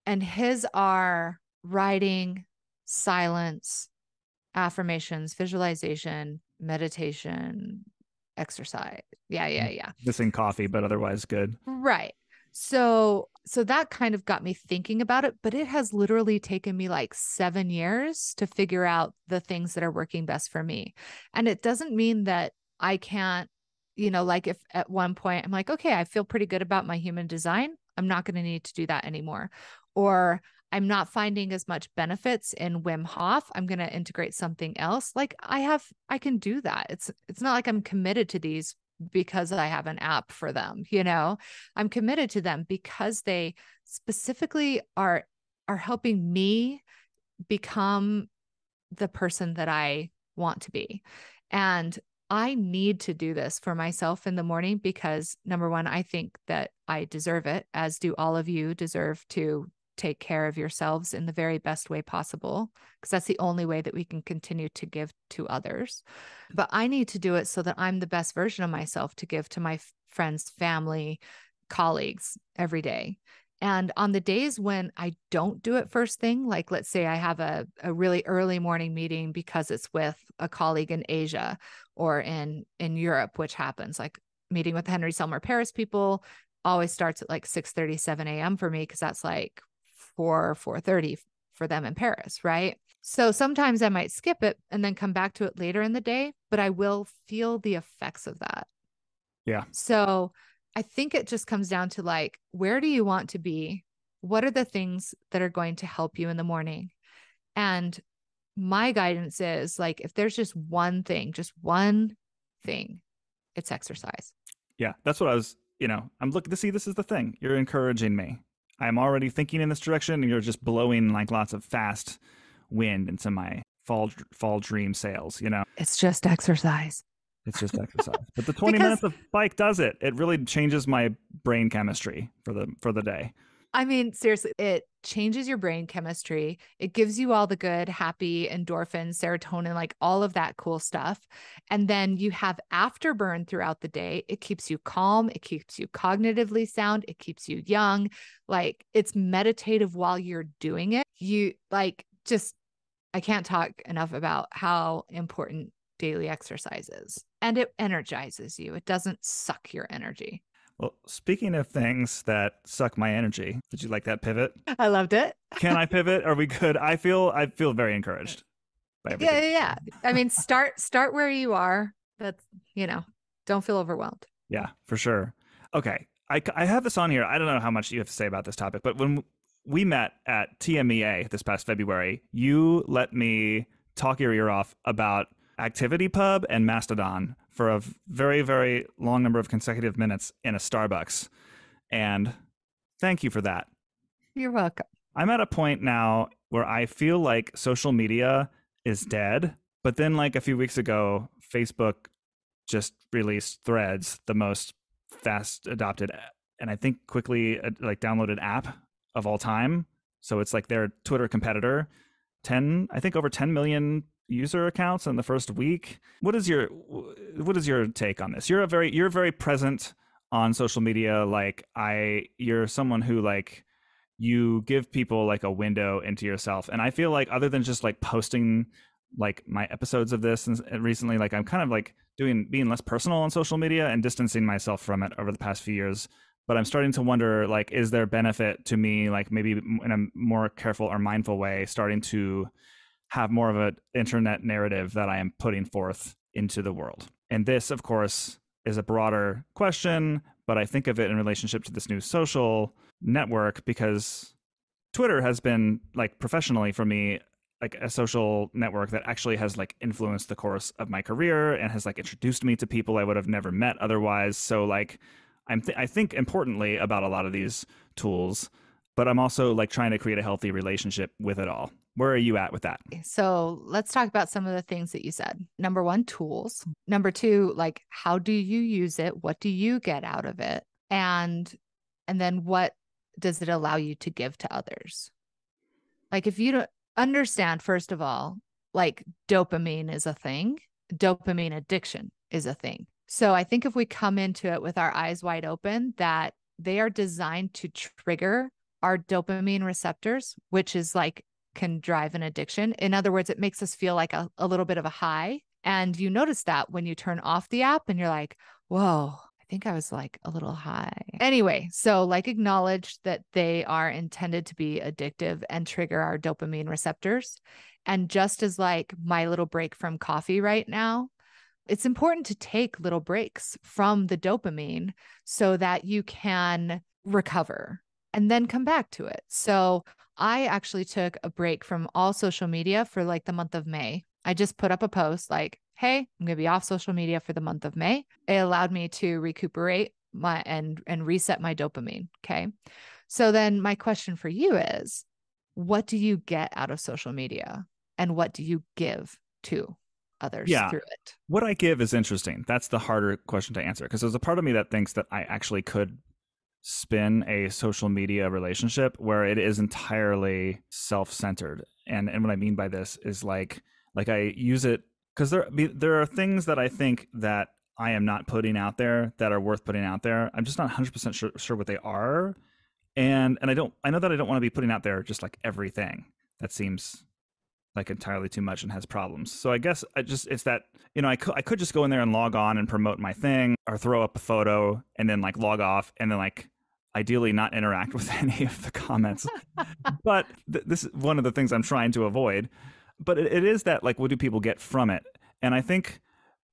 And his are writing, silence, affirmations, visualization, meditation, exercise. Yeah, yeah, yeah. Missing coffee, but otherwise good. Right. So so that kind of got me thinking about it, but it has literally taken me like 7 years to figure out the things that are working best for me. And it doesn't mean that I can't, you know, like if at one point I'm like, okay, I feel pretty good about my human design, I'm not going to need to do that anymore. Or I'm not finding as much benefits in Wim Hof. I'm going to integrate something else. Like I have I can do that. It's it's not like I'm committed to these because I have an app for them, you know. I'm committed to them because they specifically are are helping me become the person that I want to be. And I need to do this for myself in the morning because number one, I think that I deserve it, as do all of you deserve to take care of yourselves in the very best way possible, because that's the only way that we can continue to give to others. But I need to do it so that I'm the best version of myself to give to my friends, family, colleagues every day. And on the days when I don't do it first thing, like let's say I have a, a really early morning meeting because it's with a colleague in Asia or in in Europe, which happens like meeting with the Henry Selmer Paris people always starts at like 6 37 a.m. for me because that's like 4 4:30 for them in Paris, right? So sometimes I might skip it and then come back to it later in the day, but I will feel the effects of that. Yeah. So I think it just comes down to like, where do you want to be? What are the things that are going to help you in the morning? And my guidance is like, if there's just one thing, just one thing, it's exercise. Yeah. That's what I was, you know, I'm looking to see this is the thing. You're encouraging me. I'm already thinking in this direction and you're just blowing like lots of fast wind into my fall fall dream sails, you know. It's just exercise. It's just exercise. But the 20 because, minutes of bike does it. It really changes my brain chemistry for the for the day. I mean, seriously, it changes your brain chemistry. It gives you all the good, happy endorphins, serotonin, like all of that cool stuff. And then you have afterburn throughout the day. It keeps you calm. It keeps you cognitively sound. It keeps you young. Like it's meditative while you're doing it. You like just, I can't talk enough about how important daily exercises and it energizes you. It doesn't suck your energy. Well, speaking of things that suck my energy, did you like that pivot? I loved it. Can I pivot? Are we good? I feel I feel very encouraged. By yeah, yeah, yeah. I mean, start start where you are. That's you know, don't feel overwhelmed. Yeah, for sure. Okay, I I have this on here. I don't know how much you have to say about this topic, but when we met at TMEA this past February, you let me talk your ear off about ActivityPub and Mastodon for a very, very long number of consecutive minutes in a Starbucks. And thank you for that. You're welcome. I'm at a point now where I feel like social media is dead. But then, like a few weeks ago, Facebook just released Threads, the most fast adopted and I think quickly uh, like downloaded app of all time. So it's like their Twitter competitor. 10, I think over 10 million user accounts in the first week. What is your what is your take on this? You're a very you're very present on social media. Like I, you're someone who like you give people like a window into yourself, and I feel like other than just like posting like my episodes of this and, recently, like I'm kind of like doing being less personal on social media and distancing myself from it over the past few years but i'm starting to wonder like is there benefit to me like maybe in a more careful or mindful way starting to have more of an internet narrative that I am putting forth into the world. And this, of course, is a broader question, but I think of it in relationship to this new social network because Twitter has been like professionally for me like a social network that actually has like influenced the course of my career and has like introduced me to people I would have never met otherwise. So like I'm th- I think importantly about a lot of these tools, but I'm also like trying to create a healthy relationship with it all. Where are you at with that? Eh, so let's talk about some of the things that you said. Number one, tools. Number two, like how do you use it? What do you get out of it? And and then what does it allow you to give to others? Like if you don't understand, first of all, like dopamine is a thing. dopamine addiction is a thing. So I think if we come into it with our eyes wide open, that they are designed to trigger our dopamine receptors, which is like can drive an addiction. In other words, it makes us feel like a, a little bit of a high. And you notice that when you turn off the app and you're like, whoa, I think I was like a little high. Anyway, so like acknowledge that they are intended to be addictive and trigger our dopamine receptors. And just as like my little break from coffee right now, it's important to take little breaks from the dopamine so that you can recover and then come back to it. So I actually took a break from all social media for like the month of May. I just put up a post like, hey, I'm going to be off social media for the month of May. It allowed me to recuperate my and and reset my dopamine, okay? So then my question for you is what do you get out of social media and what do you give to others yeah. through it? What I give is interesting. That's the harder question to answer because there's a part of me that thinks that I actually could spin a social media relationship where it is entirely self-centered. And and what I mean by this is like like I use it because there there are things that I think that I am not putting out there that are worth putting out there. I'm just not 100% sure, sure what they are. And and I don't I know that I don't want to be putting out there just like everything. That seems like entirely too much and has problems. So I guess I just it's that you know I could I could just go in there and log on and promote my thing or throw up a photo and then like log off and then like ideally not interact with any of the comments. but th- this is one of the things I'm trying to avoid. But it, it is that like what do people get from it? And I think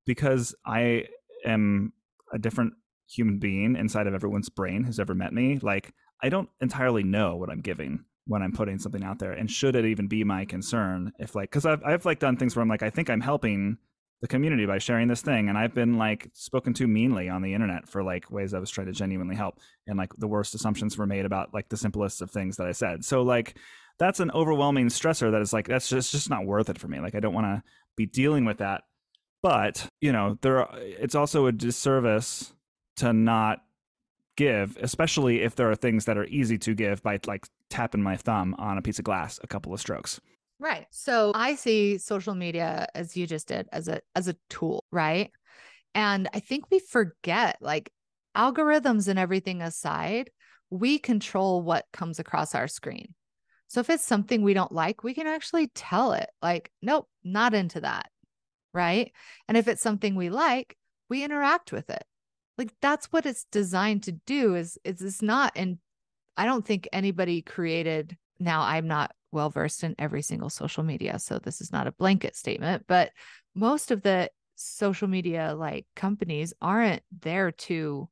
because I am a different human being inside of everyone's brain who's ever met me, like I don't entirely know what I'm giving when I'm putting something out there. And should it even be my concern if like, cause I've, I've like done things where I'm like, I think I'm helping the community by sharing this thing. And I've been like spoken to meanly on the internet for like ways I was trying to genuinely help. And like the worst assumptions were made about like the simplest of things that I said. So like, that's an overwhelming stressor that is like, that's just, just not worth it for me. Like, I don't want to be dealing with that. But, you know, there are, it's also a disservice to not give, especially if there are things that are easy to give by like tapping my thumb on a piece of glass a couple of strokes. Right. So I see social media as you just did as a as a tool, right? And I think we forget like algorithms and everything aside, we control what comes across our screen. So if it's something we don't like, we can actually tell it like, nope, not into that. Right. And if it's something we like, we interact with it. Like that's what it's designed to do is it's not and I don't think anybody created now I'm not well versed in every single social media, so this is not a blanket statement, but most of the social media like companies aren't there to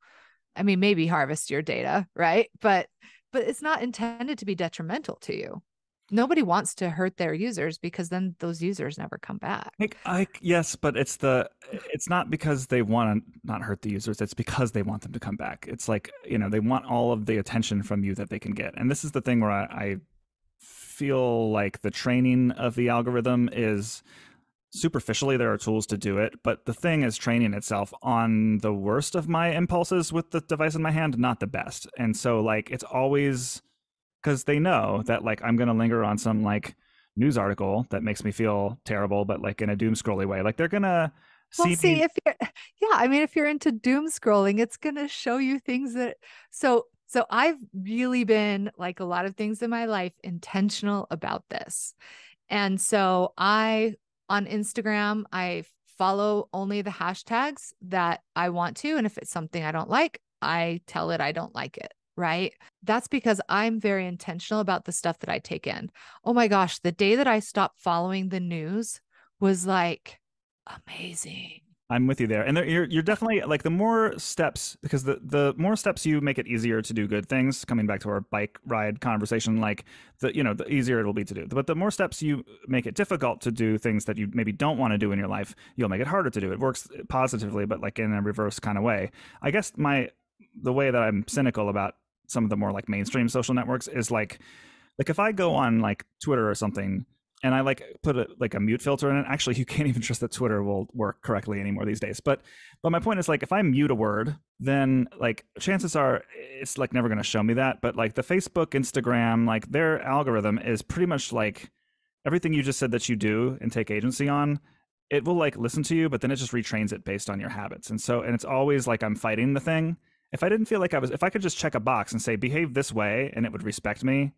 I mean maybe harvest your data, right? But but it's not intended to be detrimental to you nobody wants to hurt their users because then those users never come back. I, I, yes, but it's the it's not because they want to not hurt the users. It's because they want them to come back. It's like you know they want all of the attention from you that they can get, and this is the thing where I, I feel like the training of the algorithm is superficially there are tools to do it but the thing is training itself on the worst of my impulses with the device in my hand not the best and so like it's always because they know that like I'm gonna linger on some like news article that makes me feel terrible, but like in a doom scrolly way. Like they're gonna well, see, see if you're yeah, I mean if you're into doom scrolling, it's gonna show you things that so so I've really been like a lot of things in my life intentional about this. And so I on Instagram, I follow only the hashtags that I want to. And if it's something I don't like, I tell it I don't like it right? That's because I'm very intentional about the stuff that I take in. Oh my gosh, the day that I stopped following the news was like amazing. I'm with you there, and there, you're you're definitely like the more steps because the the more steps you make it easier to do good things. Coming back to our bike ride conversation, like the you know the easier it'll be to do. But the more steps you make it difficult to do things that you maybe don't want to do in your life, you'll make it harder to do. It works positively, but like in a reverse kind of way. I guess my the way that I'm cynical about some of the more like mainstream social networks is like like if I go on like Twitter or something and I like put a, like a mute filter in it. Actually, you can't even trust that Twitter will work correctly anymore these days. But but my point is like if I mute a word, then like chances are it's like never going to show me that. But like the Facebook, Instagram, like their algorithm is pretty much like everything you just said that you do and take agency on it will like listen to you, but then it just retrains it based on your habits. And so, and it's always like I'm fighting the thing. If I didn't feel like I was, if I could just check a box and say, behave this way and it would respect me,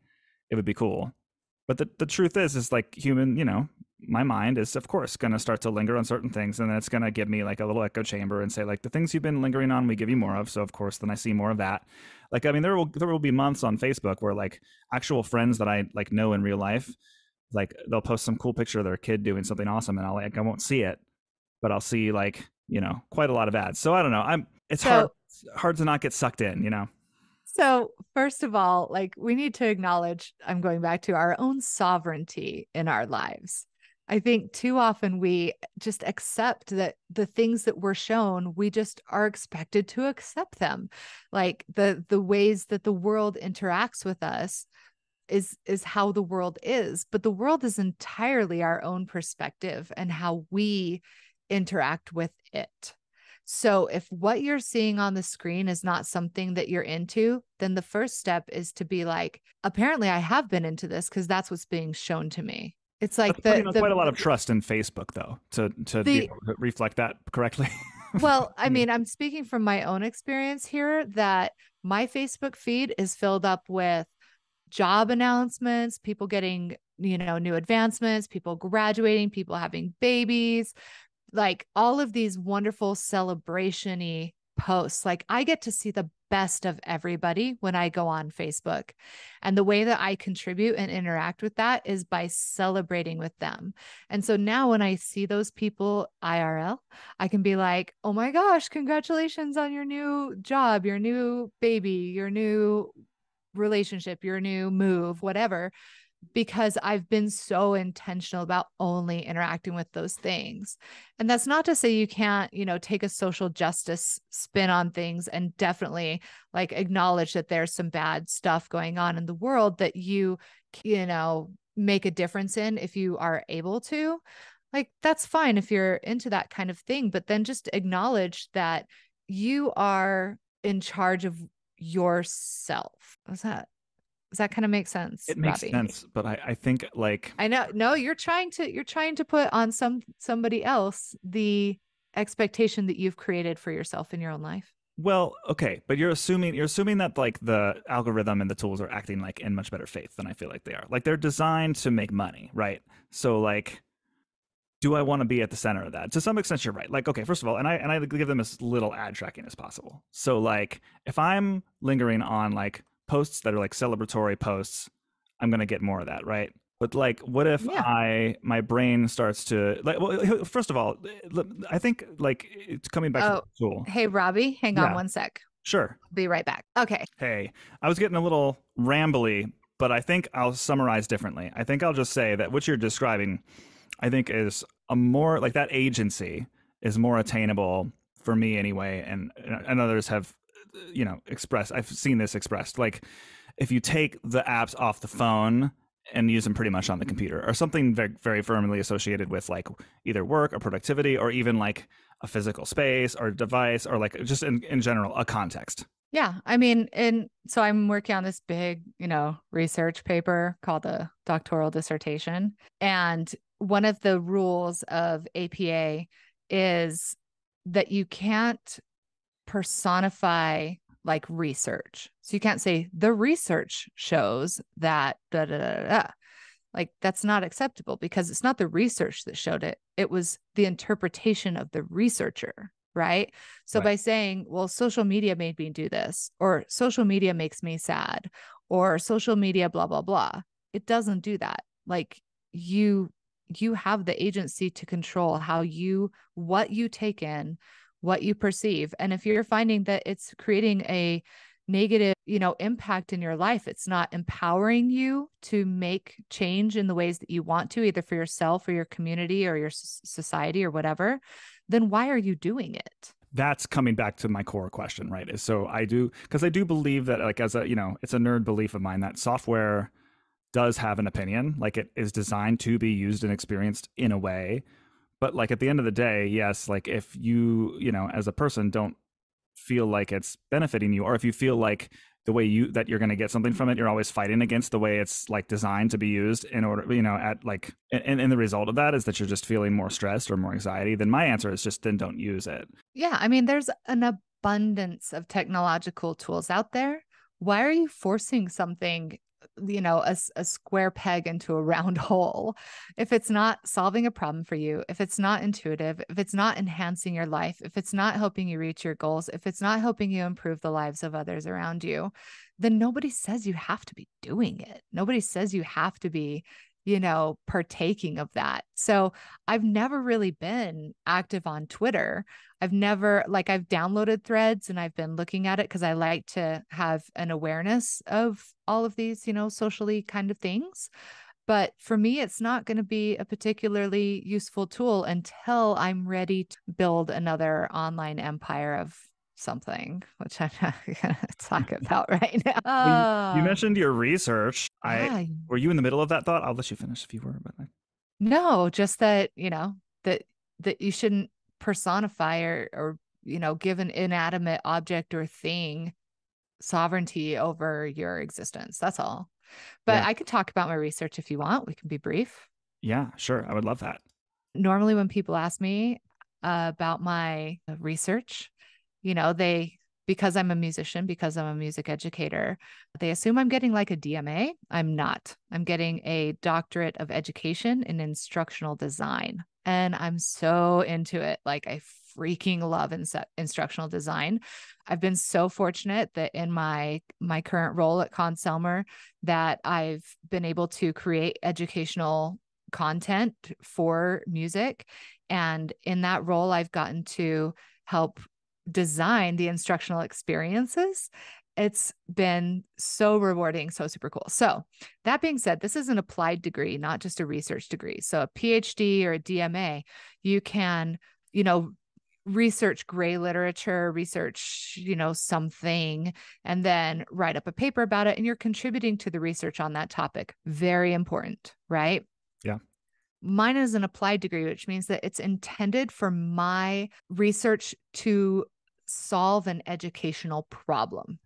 it would be cool. But the, the truth is, is like human, you know, my mind is of course going to start to linger on certain things and then it's going to give me like a little echo chamber and say like the things you've been lingering on we give you more of. So of course then i see more of that. Like i mean there will there will be months on facebook where like actual friends that i like know in real life like they'll post some cool picture of their kid doing something awesome and i'll like i won't see it but i'll see like you know quite a lot of ads. So i don't know. I'm it's so, hard hard to not get sucked in you know so, first of all, like we need to acknowledge, I'm going back to our own sovereignty in our lives. I think too often we just accept that the things that we're shown, we just are expected to accept them. Like the the ways that the world interacts with us is is how the world is, but the world is entirely our own perspective and how we interact with it. So, if what you're seeing on the screen is not something that you're into, then the first step is to be like, apparently, I have been into this because that's what's being shown to me. It's like the, the, quite a lot of trust in Facebook, though, to to the, reflect that correctly. well, I mean, I'm speaking from my own experience here that my Facebook feed is filled up with job announcements, people getting, you know, new advancements, people graduating, people having babies, like all of these wonderful celebration posts. Like I get to see the best of everybody when I go on Facebook. And the way that I contribute and interact with that is by celebrating with them. And so now when I see those people IRL, I can be like, oh my gosh, congratulations on your new job, your new baby, your new relationship, your new move, whatever because I've been so intentional about only interacting with those things. And that's not to say you can't, you know, take a social justice spin on things and definitely like acknowledge that there's some bad stuff going on in the world that you, you know, make a difference in if you are able to. Like that's fine if you're into that kind of thing, but then just acknowledge that you are in charge of yourself. What's that? Does that kind of make sense? It makes Robby? sense, but I, I think like I know no, you're trying to you're trying to put on some somebody else the expectation that you've created for yourself in your own life. Well, okay, but you're assuming you're assuming that like the algorithm and the tools are acting like in much better faith than I feel like they are. Like they're designed to make money, right? So like do I want to be at the center of that? To some extent you're right. Like okay, first of all, and I and I give them as little ad tracking as possible. So like if I'm lingering on like posts that are like celebratory posts, I'm gonna get more of that, right? But like, what if yeah. I my brain starts to like? Well, first of all, eh, I think like it's coming back oh, to the tool. Hey, Robby, hang on one sec. Sure. Be right back. Okay. Hey, I was getting a little rambly, but I think I'll summarize differently. I think I'll just say that what you're describing, I think, is a more like that agency is more attainable for me anyway, and and others have you know expressed i've seen this expressed like if you take the apps off the phone and use them pretty much on the computer or something very, very firmly associated with like either work or productivity or even like a physical space or device or like just in, in general a context. Yeah i mean and so i'm working on this big you know research paper called the doctoral dissertation and one of the rules of apa is that you can't personify like research. So you can't say the research shows that da, da, da, da. like that's not acceptable because it's not the research that showed it. It was the interpretation of the researcher, right? So right. by saying, well, social media made me do this, or social media makes me sad, or social media, blah, blah, blah. It doesn't do that. Like you you have the agency to control how you what you take in what you perceive. And if you're finding that it's creating a negative, you know, impact in your life, it's not empowering you to make change in the ways that you want to, either for yourself or your community or your society or whatever, then why are you doing it? that's coming back to my core question right is so i do because i do believe that like as a you know it's a nerd belief of mine that software does have an opinion like it is designed to be used and experienced in a way but like at the end of the day yes like if you you know as a person don't feel like it's benefiting you or if you feel like the way you that you're going to get something from it you're always fighting against the way it's like designed to be used in order you know at like and, and the result of that is that you're just feeling more stressed or more anxiety then my answer is just then don't use it. Yeah i mean there's an abundance of technological tools out there. Why are you forcing something you know a, a square peg into a round hole. If it's not solving a problem for you if it's not intuitive if it's not enhancing your life if it's not helping you reach your goals if it's not helping you improve the lives of others around you then nobody says you have to be doing it. Nobody says you have to be you know, partaking of that. So I've never really been active on Twitter. I've never, like, I've downloaded threads and I've been looking at it because I like to have an awareness of all of these, you know, socially kind of things. But for me, it's not going to be a particularly useful tool until I'm ready to build another online empire of something, which I'm not going to talk about right now. Well, you, you, mentioned your research. Yeah. I were you in the middle of that thought? I'll let you finish if you were, but I... no, just that you know that that you shouldn't personify or or you know give an inanimate object or thing sovereignty over your existence. That's all. But yeah. I could talk about my research if you want. We can be brief. Yeah, sure. I would love that. Normally, when people ask me uh, about my research, you know, they, because I'm a musician, because I'm a music educator, they assume I'm getting like a DMA. I'm not. I'm getting a doctorate of education in instructional design. And I'm so into it. Like, I freaking love ins- instructional design. I've been so fortunate that in my my current role at Conn-Selmer that I've been able to create educational content for music and in that role I've gotten to help design the instructional experiences it's been so rewarding, so super cool. So, that being said, this is an applied degree, not just a research degree. So, a PhD or a DMA, you can, you know, research gray literature, research, you know, something, and then write up a paper about it. And you're contributing to the research on that topic. Very important, right? Yeah. Mine is an applied degree, which means that it's intended for my research to solve an educational problem.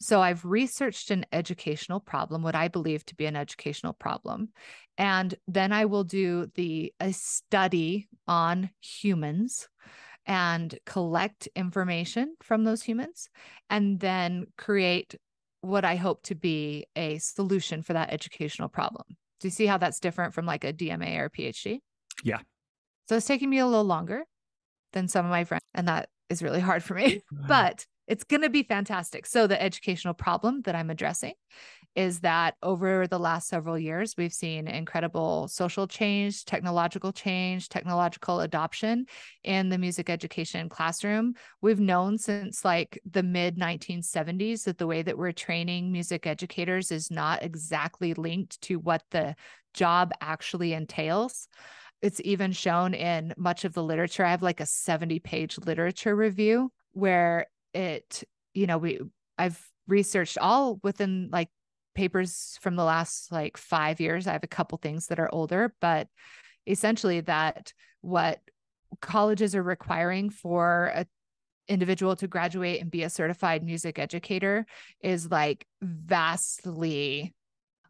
So I've researched an educational problem, what I believe to be an educational problem. And then I will do the a study on humans and collect information from those humans and then create what I hope to be a solution for that educational problem. Do you see how that's different from like a DMA or a PhD? Yeah. So it's taking me a little longer than some of my friends. And that is really hard for me, but it's going to be fantastic. So, the educational problem that I'm addressing is that over the last several years, we've seen incredible social change, technological change, technological adoption in the music education classroom. We've known since like the mid 1970s that the way that we're training music educators is not exactly linked to what the job actually entails. It's even shown in much of the literature. I have like a 70 page literature review where it, you know, we, I've researched all within like papers from the last like five years. I have a couple things that are older, but essentially that what colleges are requiring for a individual to graduate and be a certified music educator is like vastly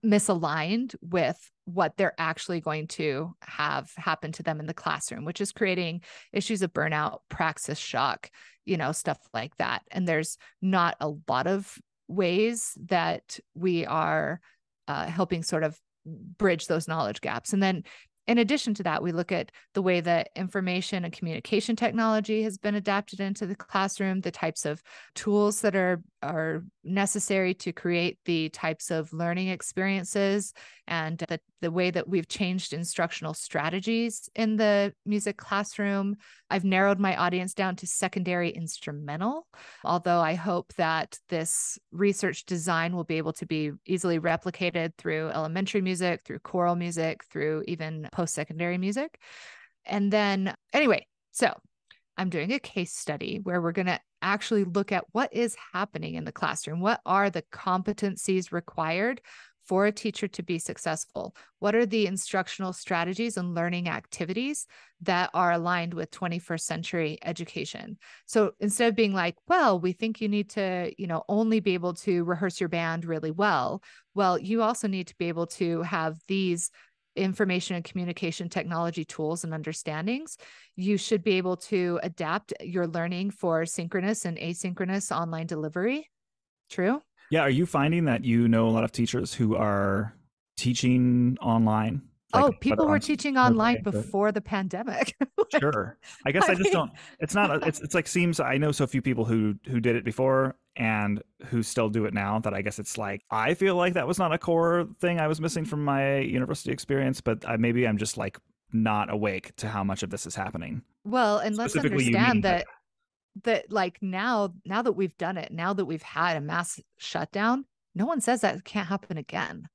misaligned with what they're actually going to have happen to them in the classroom, which is creating issues of burnout, praxis shock, you know, stuff like that. And there's not a lot of ways that we are uh, helping sort of bridge those knowledge gaps. And then in addition to that, we look at the way that information and communication technology has been adapted into the classroom, the types of tools that are, are necessary to create the types of learning experiences, and the, the way that we've changed instructional strategies in the music classroom. I've narrowed my audience down to secondary instrumental, although I hope that this research design will be able to be easily replicated through elementary music, through choral music, through even post secondary music. And then, anyway, so I'm doing a case study where we're going to actually look at what is happening in the classroom. What are the competencies required for a teacher to be successful? What are the instructional strategies and learning activities that are aligned with 21st century education? So instead of being like, well, we think you need to, you know, only be able to rehearse your band really well, well, you also need to be able to have these information and communication technology tools and understandings, you should be able to adapt your learning for synchronous and asynchronous online delivery. True? Yeah. Are you finding that you know a lot of teachers who are teaching online? Like, oh, people were teaching online before the pandemic. like, sure. I guess I, I just mean, don't. It's not. It's it's like seems. I know so few people who who did it before and who still do it now that I guess it's like I feel like that was not a core thing I was missing from my university experience, but I, maybe I'm just like not awake to how much of this is happening. Well, and let's understand that that like now now that we've done it now that we've had a mass shutdown no one says that can't happen again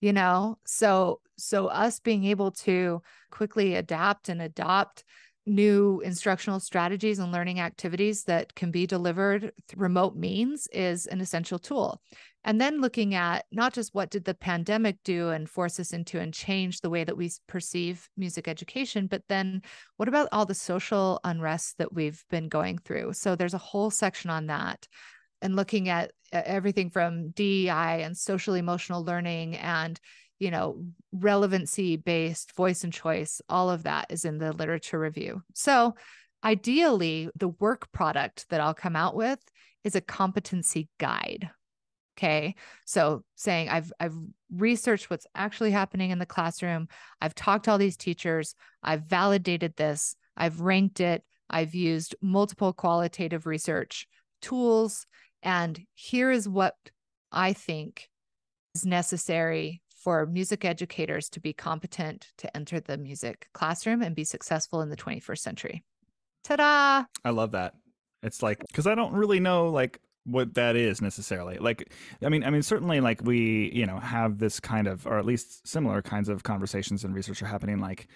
you know? So so us being able to quickly adapt and adopt new instructional strategies and learning activities that can be delivered through remote means is an essential tool and then looking at not just what did the pandemic do and force us into and change the way that we perceive music education, but then what about all the social unrest that we've been going through? So there's a whole section on that and looking at everything from DEI and social emotional learning and you know relevancy based voice and choice all of that is in the literature review so ideally the work product that I'll come out with is a competency guide Okay. So saying I've I've researched what's actually happening in the classroom. I've talked to all these teachers. I've validated this. I've ranked it. I've used multiple qualitative research tools. And here is what I think is necessary for music educators to be competent to enter the music classroom and be successful in the 21st century. Ta-da! I love that. It's like because I don't really know like what that is necessarily like i mean i mean certainly like we you know have this kind of or at least similar kinds of conversations and research are happening like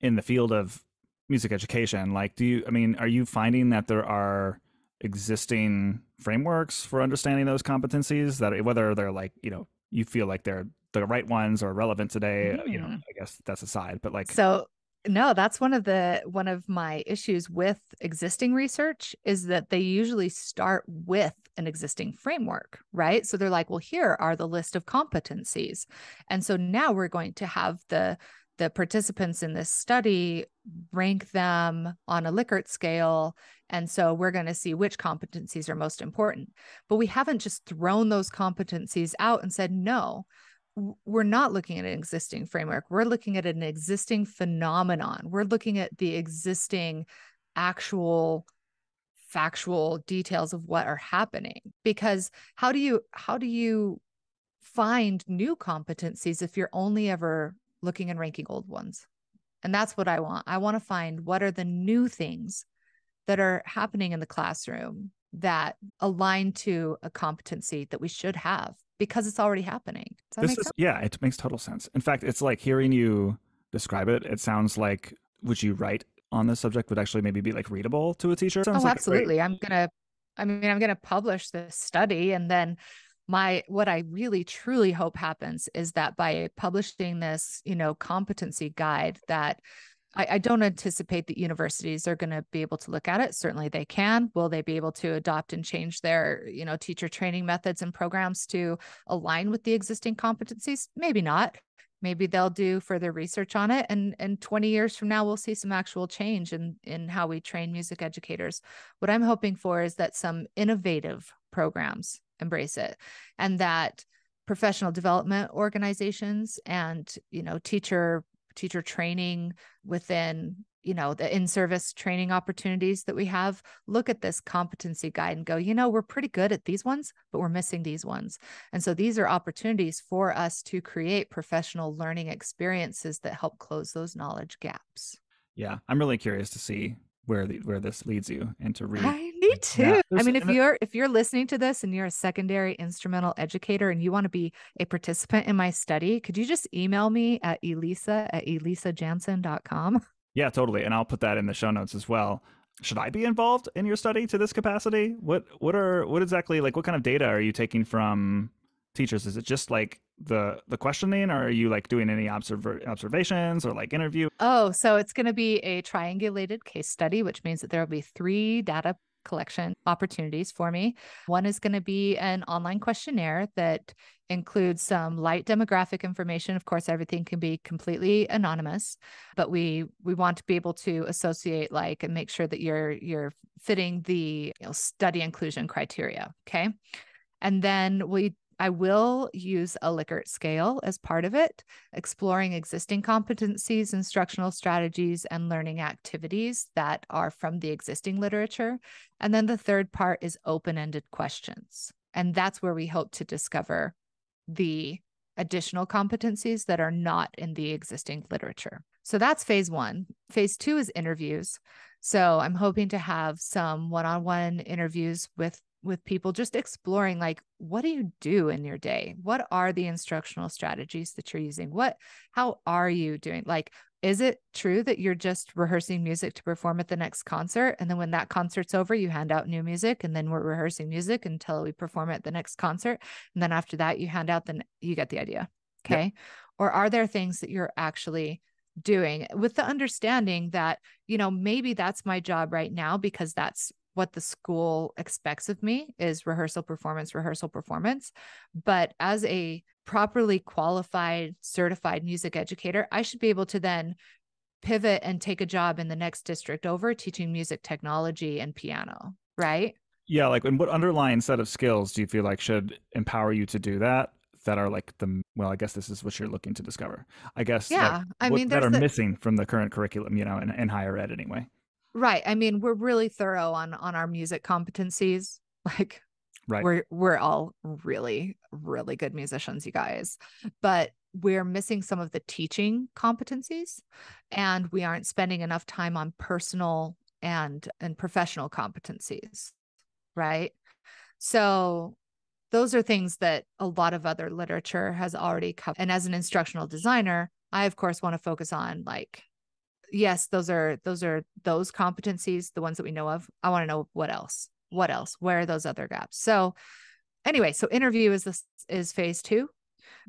in the field of music education like do you i mean are you finding that there are existing frameworks for understanding those competencies that whether they're like you know you feel like they're the right ones or relevant today mm. you know mm. i guess that's aside but like so no that's one of the one of my issues with existing research is that they usually start with an existing framework right so they're like well here are the list of competencies and so now we're going to have the the participants in this study rank them on a likert scale and so we're going to see which competencies are most important but we haven't just thrown those competencies out and said no we're not looking at an existing framework. We're looking at an existing phenomenon. We're looking at the existing actual factual details of what are happening because how do you how do you find new competencies if you're only ever looking and ranking old ones and that's what i want i want to find what are the new things that are happening in the classroom that align to a competency that we should have because it's already happening. this is, Yeah, it makes total sense. In fact, it's like hearing you describe it, it sounds like would you write on this subject would actually maybe be like readable to a teacher? Sounds oh, like absolutely. I'm gonna I mean, I'm gonna publish this study and then my what I really truly hope happens is that by publishing this, you know, competency guide that I, I don't anticipate that universities are going to be able to look at it. Certainly they can. Will they be able to adopt and change their, you know, teacher training methods and programs to align with the existing competencies? Maybe not. Maybe they'll do further research on it. And and 20 years from now, we'll see some actual change in, in how we train music educators. What I'm hoping for is that some innovative programs embrace it and that professional development organizations and you know teacher teacher training within you know the in-service training opportunities that we have look at this competency guide and go you know we're pretty good at these ones but we're missing these ones and so these are opportunities for us to create professional learning experiences that help close those knowledge gaps yeah i'm really curious to see where the, where this leads you and to read. I need to. Yeah. I mean, if you're if you're listening to this and you're a secondary instrumental educator and you want to be a participant in my study, could you just email me at elisa at elisajansen.com? Yeah, totally. And I'll put that in the show notes as well. Should I be involved in your study to this capacity? What what are what exactly like what kind of data are you taking from teachers? Is it just like the the questioning, or are you like doing any observer observations or like interview? Oh, so it's going to be a triangulated case study, which means that there will be three data collection opportunities for me. One is going to be an online questionnaire that includes some light demographic information. Of course, everything can be completely anonymous, but we we want to be able to associate like and make sure that you're you're fitting the you know, study inclusion criteria. Okay. And then we I will use a Likert scale as part of it, exploring existing competencies, instructional strategies, and learning activities that are from the existing literature. And then the third part is open ended questions. And that's where we hope to discover the additional competencies that are not in the existing literature. So that's phase one. Phase two is interviews. So I'm hoping to have some one on one interviews with with people just exploring like what do you do in your day? What are the instructional strategies that you're using? What how are you doing? Like is it true that you're just rehearsing music to perform at the next concert? And then when that concert's over you hand out new music and then we're rehearsing music until we perform at the next concert. And then after that you hand out then you get the idea. Okay? Yep. or are there things that you're actually doing with the understanding that you know maybe that's my job right now because that's what the school expects of me is rehearsal performance rehearsal performance. But as a properly qualified certified music educator i should be able to then pivot and take a job in the next district over teaching music technology and piano right? Yeah like and what underlying set of skills do you feel like should empower you to do that that are like the well i guess this is what you're looking to discover. I guess yeah like, i mean that are the... missing from the current curriculum you know in, in higher ed anyway Right. I mean, we're really thorough on on our music competencies. Like right. we're we're all really really good musicians, you guys. But we're missing some of the teaching competencies and we aren't spending enough time on personal and and professional competencies. Right? So those are things that a lot of other literature has already covered. And as an instructional designer, I of course want to focus on like yes, those are those are those competencies, the ones that we know of. I want to know what else. What else? Where are those other gaps? So anyway, so interview is this is phase two.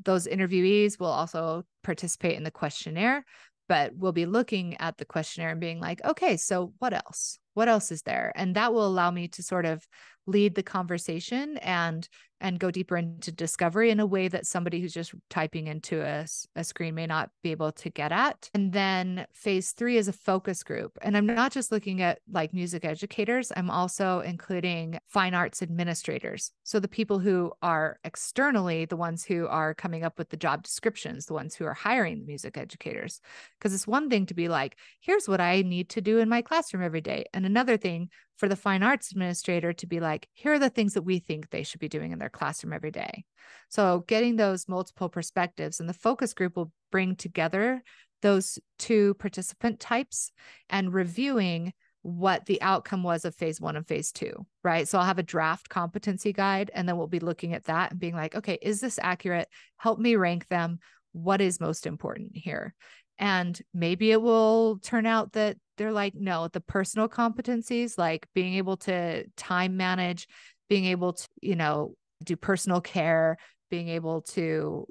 Those interviewees will also participate in the questionnaire, but we'll be looking at the questionnaire and being like, okay, so what else? What else is there? And that will allow me to sort of lead the conversation and and go deeper into discovery in a way that somebody who's just typing into a, a screen may not be able to get at. And then phase three is a focus group. And I'm not just looking at like music educators, I'm also including fine arts administrators. So the people who are externally the ones who are coming up with the job descriptions, the ones who are hiring the music educators. Because it's one thing to be like, here's what I need to do in my classroom every day. And another thing for the fine arts administrator to be like, here are the things that we think they should be doing in their classroom every day. So, getting those multiple perspectives and the focus group will bring together those two participant types and reviewing what the outcome was of phase one and phase two, right? So I'll have a draft competency guide and then we'll be looking at that and being like, okay, is this accurate? Help me rank them. What is most important here? And maybe it will turn out that they're like, no, the personal competencies, like being able to time manage, being able to, you know, do personal care, being able to,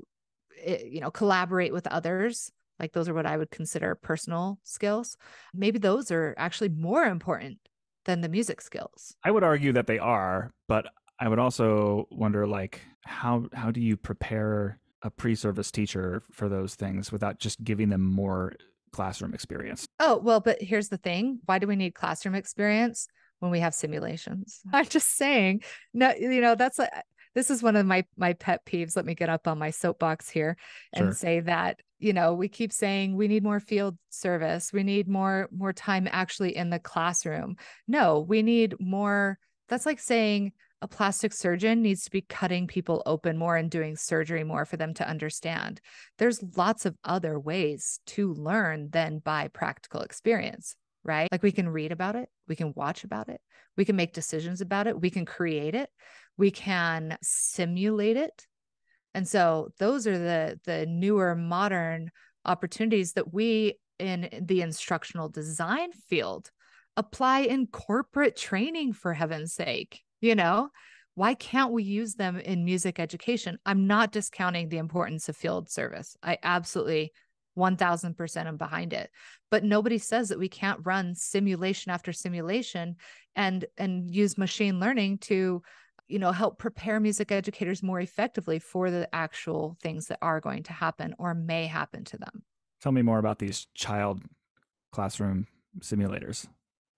eh, you know, collaborate with others. Like those are what I would consider personal skills. Maybe those are actually more important than the music skills. I would argue that they are, but I would also wonder like how how do you prepare a pre-service teacher for those things without just giving them more classroom experience. Oh, well, but here's the thing. Why do we need classroom experience when we have simulations? I'm just saying, no, you know, that's a, this is one of my my pet peeves. Let me get up on my soapbox here and sure. say that, you know, we keep saying we need more field service. We need more more time actually in the classroom. No, we need more that's like saying a plastic surgeon needs to be cutting people open more and doing surgery more for them to understand. There's lots of other ways to learn than by practical experience, right? Like we can read about it, we can watch about it, we can make decisions about it, we can create it, we can simulate it. And so those are the the newer modern opportunities that we in the instructional design field apply in corporate training for heaven's sake you know why can't we use them in music education? I'm not discounting the importance of field service. I absolutely 1000% am behind it. But nobody says that we can't run simulation after simulation and and use machine learning to you know help prepare music educators more effectively for the actual things that are going to happen or may happen to them. Tell me more about these child classroom simulators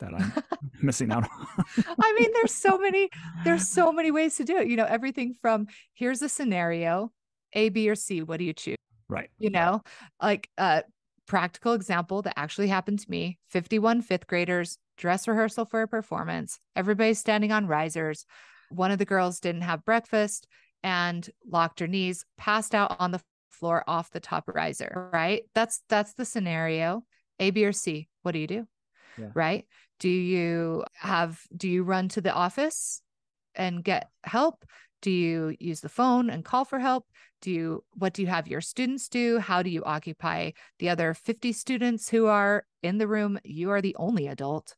that I'm missing out on. I mean, there's so many, there's so many ways to do it. You know, everything from here's a scenario, A, B, or C. What do you choose? Right. You know, like a practical example that actually happened to me 51 fifth graders, dress rehearsal for a performance. Everybody's standing on risers. One of the girls didn't have breakfast and locked her knees, passed out on the floor off the top riser, right? That's that's the scenario. A, B, or C. What do you do? Yeah. Right? Do you have, do you run to the office and get help? Do you use the phone and call for help? Do you, what do you have your students do? How do you occupy the other 50 students who are in the room? You are the only adult.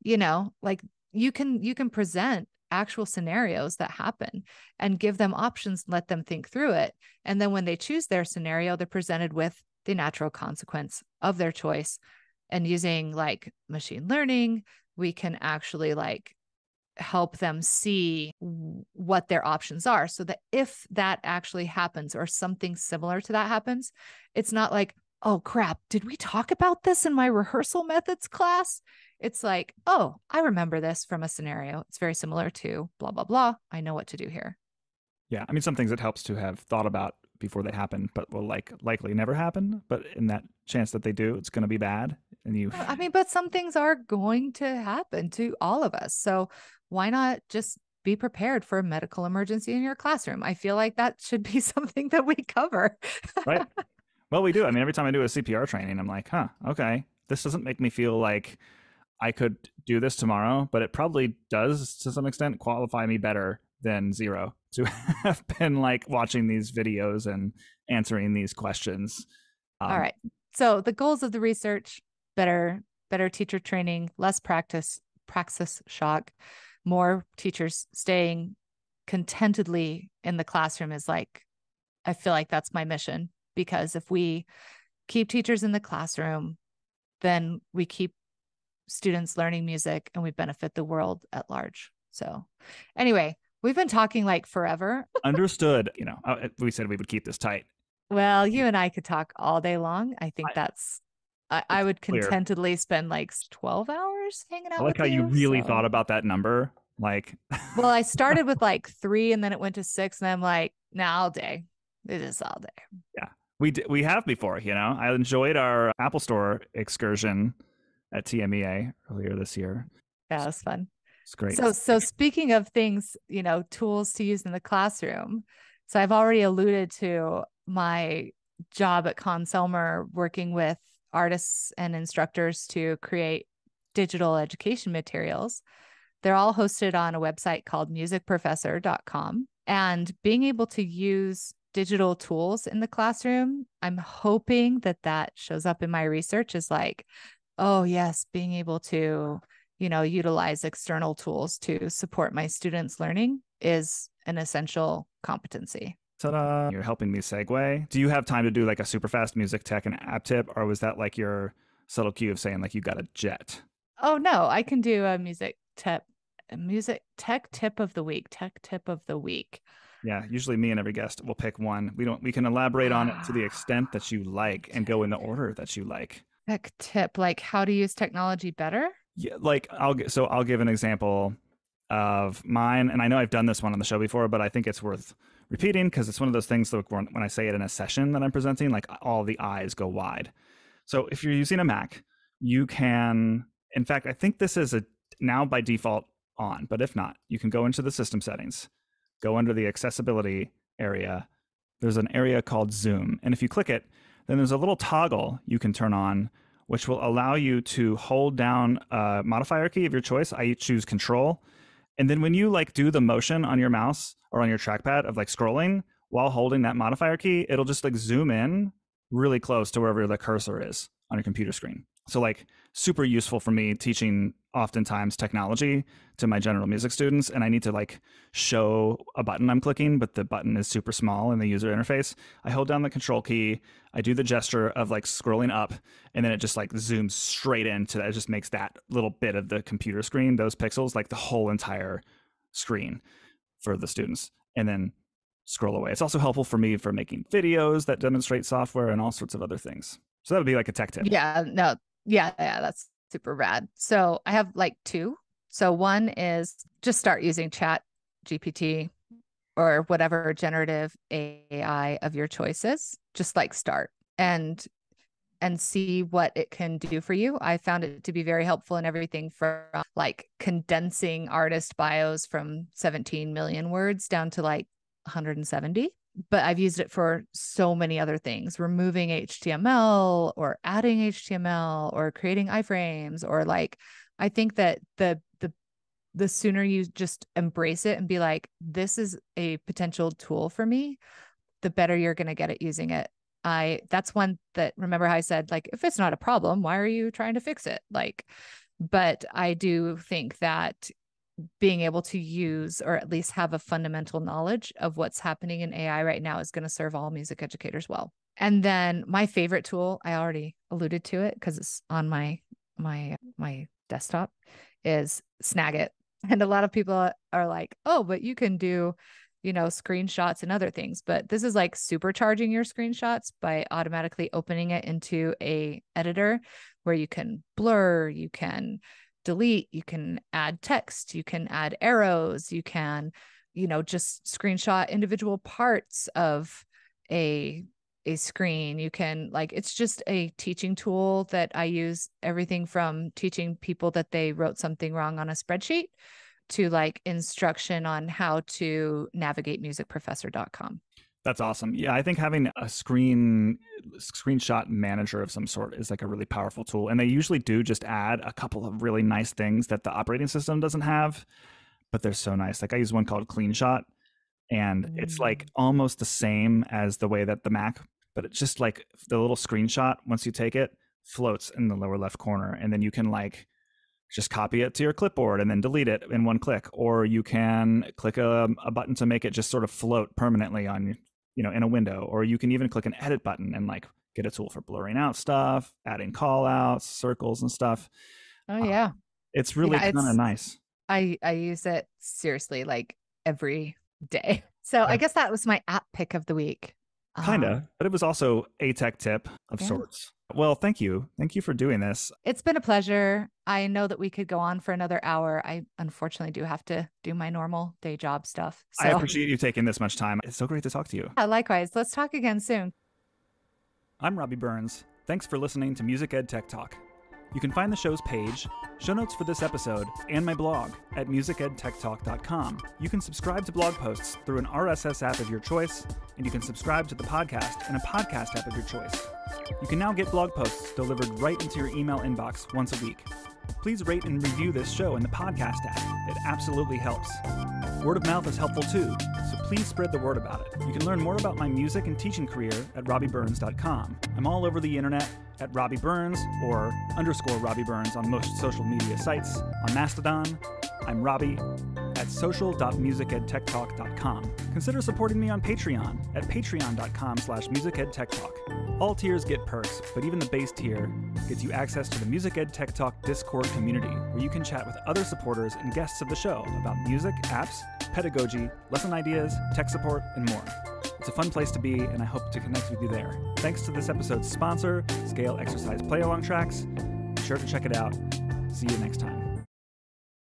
You know, like you can, you can present actual scenarios that happen and give them options, let them think through it. And then when they choose their scenario, they're presented with the natural consequence of their choice and using like machine learning we can actually like help them see what their options are so that if that actually happens or something similar to that happens it's not like oh crap did we talk about this in my rehearsal methods class? It's like oh i remember this from a scenario. It's very similar to blah blah blah. I know what to do here. Yeah i mean some things it helps to have thought about before they happen, but will like likely never happen. But in that chance that they do, it's going to be bad. And you, I mean, but some things are going to happen to all of us. So why not just be prepared for a medical emergency in your classroom? I feel like that should be something that we cover. right. Well, we do. I mean, every time I do a CPR training, I'm like, huh, okay, this doesn't make me feel like I could do this tomorrow, but it probably does to some extent qualify me better than zero to have been like watching these videos and answering these questions. Um, All right. So the goals of the research: better, better teacher training, less practice, praxis shock, more teachers staying contentedly in the classroom is like, I feel like that's my mission because if we keep teachers in the classroom, then we keep students learning music and we benefit the world at large. So, anyway, We've been talking like forever. Understood. You know, uh, we said we would keep this tight. Well, you and I could talk all day long. I think I, that's, I, I, would contentedly spend like 12 hours hanging out. I like how you, you really so. thought about that number. Like, well, I started with like three and then it went to six. And I'm like, now nah, all day. It is all day. Yeah. We, d- we have before, you know, I enjoyed our Apple Store excursion at TMEA earlier this year. Yeah, it was fun. It's great. So, so speaking of things, you know, tools to use in the classroom. So I've already alluded to my job at Conn-Selmer working with artists and instructors to create digital education materials. They're all hosted on a website called musicprofessor.com. And being able to use digital tools in the classroom, I'm hoping that that shows up in my research is like, oh, yes, being able to you know utilize external tools to support my students learning is an essential competency Ta-da. You're helping me segue. Do you have time to do like a super fast music tech and app tip, or was that like your subtle cue of saying like you got a jet? Oh no, I can do a music tip, a music tech tip of the week, tech tip of the week. Yeah, usually me and every guest will pick one. We don't. We can elaborate on it to the extent that you like and go in the order that you like. Tech tip, like how to use technology better yeah, like I'll so I'll give an example of mine, and I know I've done this one on the show before, but I think it's worth repeating because it's one of those things that when, when I say it in a session that I'm presenting, like all the eyes go wide. So if you're using a Mac, you can, in fact, I think this is a now by default on, but if not, you can go into the system settings, go under the accessibility area. There's an area called Zoom, and if you click it, then there's a little toggle you can turn on which will allow you to hold down a modifier key of your choice. I choose control. And then when you like do the motion on your mouse or on your trackpad of like scrolling while holding that modifier key, it'll just like zoom in really close to wherever the cursor is on your computer screen. So like super useful for me teaching oftentimes technology to my general music students and I need to like show a button I'm clicking, but the button is super small in the user interface. I hold down the control key, I do the gesture of like scrolling up, and then it just like zooms straight into that. It just makes that little bit of the computer screen, those pixels, like the whole entire screen for the students. And then scroll away. It's also helpful for me for making videos that demonstrate software and all sorts of other things. So that would be like a tech tip. Yeah, no, yeah, yeah, that's super rad. So I have like two. So one is just start using Chat GPT or whatever generative AI of your choices. Just like start and and see what it can do for you. I found it to be very helpful in everything from like condensing artist bios from 17 million words down to like 170 but I've used it for so many other things, removing HTML or adding HTML or creating iframes or like I think that the the the sooner you just embrace it and be like this is a potential tool for me, the better you're going to get at using it. I that's one that remember how I said like if it's not a problem, why are you trying to fix it? Like but I do think that being able to use or at least have a fundamental knowledge of what's happening in AI right now is going to serve all music educators well. And then my favorite tool, I already alluded to it because it's on my my my desktop is Snagit. And a lot of people are like, "Oh, but you can do, you know, screenshots and other things." But this is like supercharging your screenshots by automatically opening it into a editor where you can blur, you can delete, you can add text, you can add arrows, you can, you know, just screenshot individual parts of a a screen. You can like it's just a teaching tool that I use everything from teaching people that they wrote something wrong on a spreadsheet to like instruction on how to navigate musicprofessor.com. That's awesome. Yeah, I think having a screen screenshot manager of some sort is like a really powerful tool. And they usually do just add a couple of really nice things that the operating system doesn't have, but they're so nice. Like I use one called CleanShot, and mm. it's like mm. almost the same as the way that the Mac, but it's just like the little screenshot once you take it floats in the lower left corner, and then you can like just copy it to your clipboard and then delete it in one click or you can click a, a button to make it just sort of float permanently on you know in a window or you can even click an edit button and like get a tool for blurring out stuff adding call outs circles and stuff oh uh, yeah it's really yeah, kind of nice i i use it seriously like every day so yeah. i guess that was my app pick of the week Kinda, um, but it was also a tech tip of yeah. sorts. Well, thank you. Thank you for doing this. It's been a pleasure. I know that we could go on for another hour. I unfortunately do have to do my normal day job stuff. So. I appreciate you taking this much time. It's so great to talk to you. Yeah, likewise. Let's talk again soon. I'm Robby Burns. Thanks for listening to Music Ed Tech Talk. You can find the show's page, show notes for this episode, and my blog at musicedtechtalk.com. You can subscribe to blog posts through an RSS app of your choice, and you can subscribe to the podcast in a podcast app of your choice. You can now get blog posts delivered right into your email inbox once a week. Please rate and review this show in the podcast app. It absolutely helps. Word of mouth is helpful too, so please spread the word about it. You can learn more about my music and teaching career at robbyburns.com. I'm all over the internet at Robby Burns or underscore Robby Burns on most social media sites. On Mastodon, I'm Robby at social.musicedtechtalk.com. Consider supporting me on Patreon at patreon.com slash musicedtechtalk. All tiers get perks, but even the base tier gets you access to the Music Ed Tech Talk Discord community, where you can chat with other supporters and guests of the show about music, apps, pedagogy, lesson ideas, tech support, and more. It's a fun place to be, and I hope to connect with you there. Thanks to this episode's sponsor, Scale Exercise Play Along Tracks. Be sure to check it out. See you next time.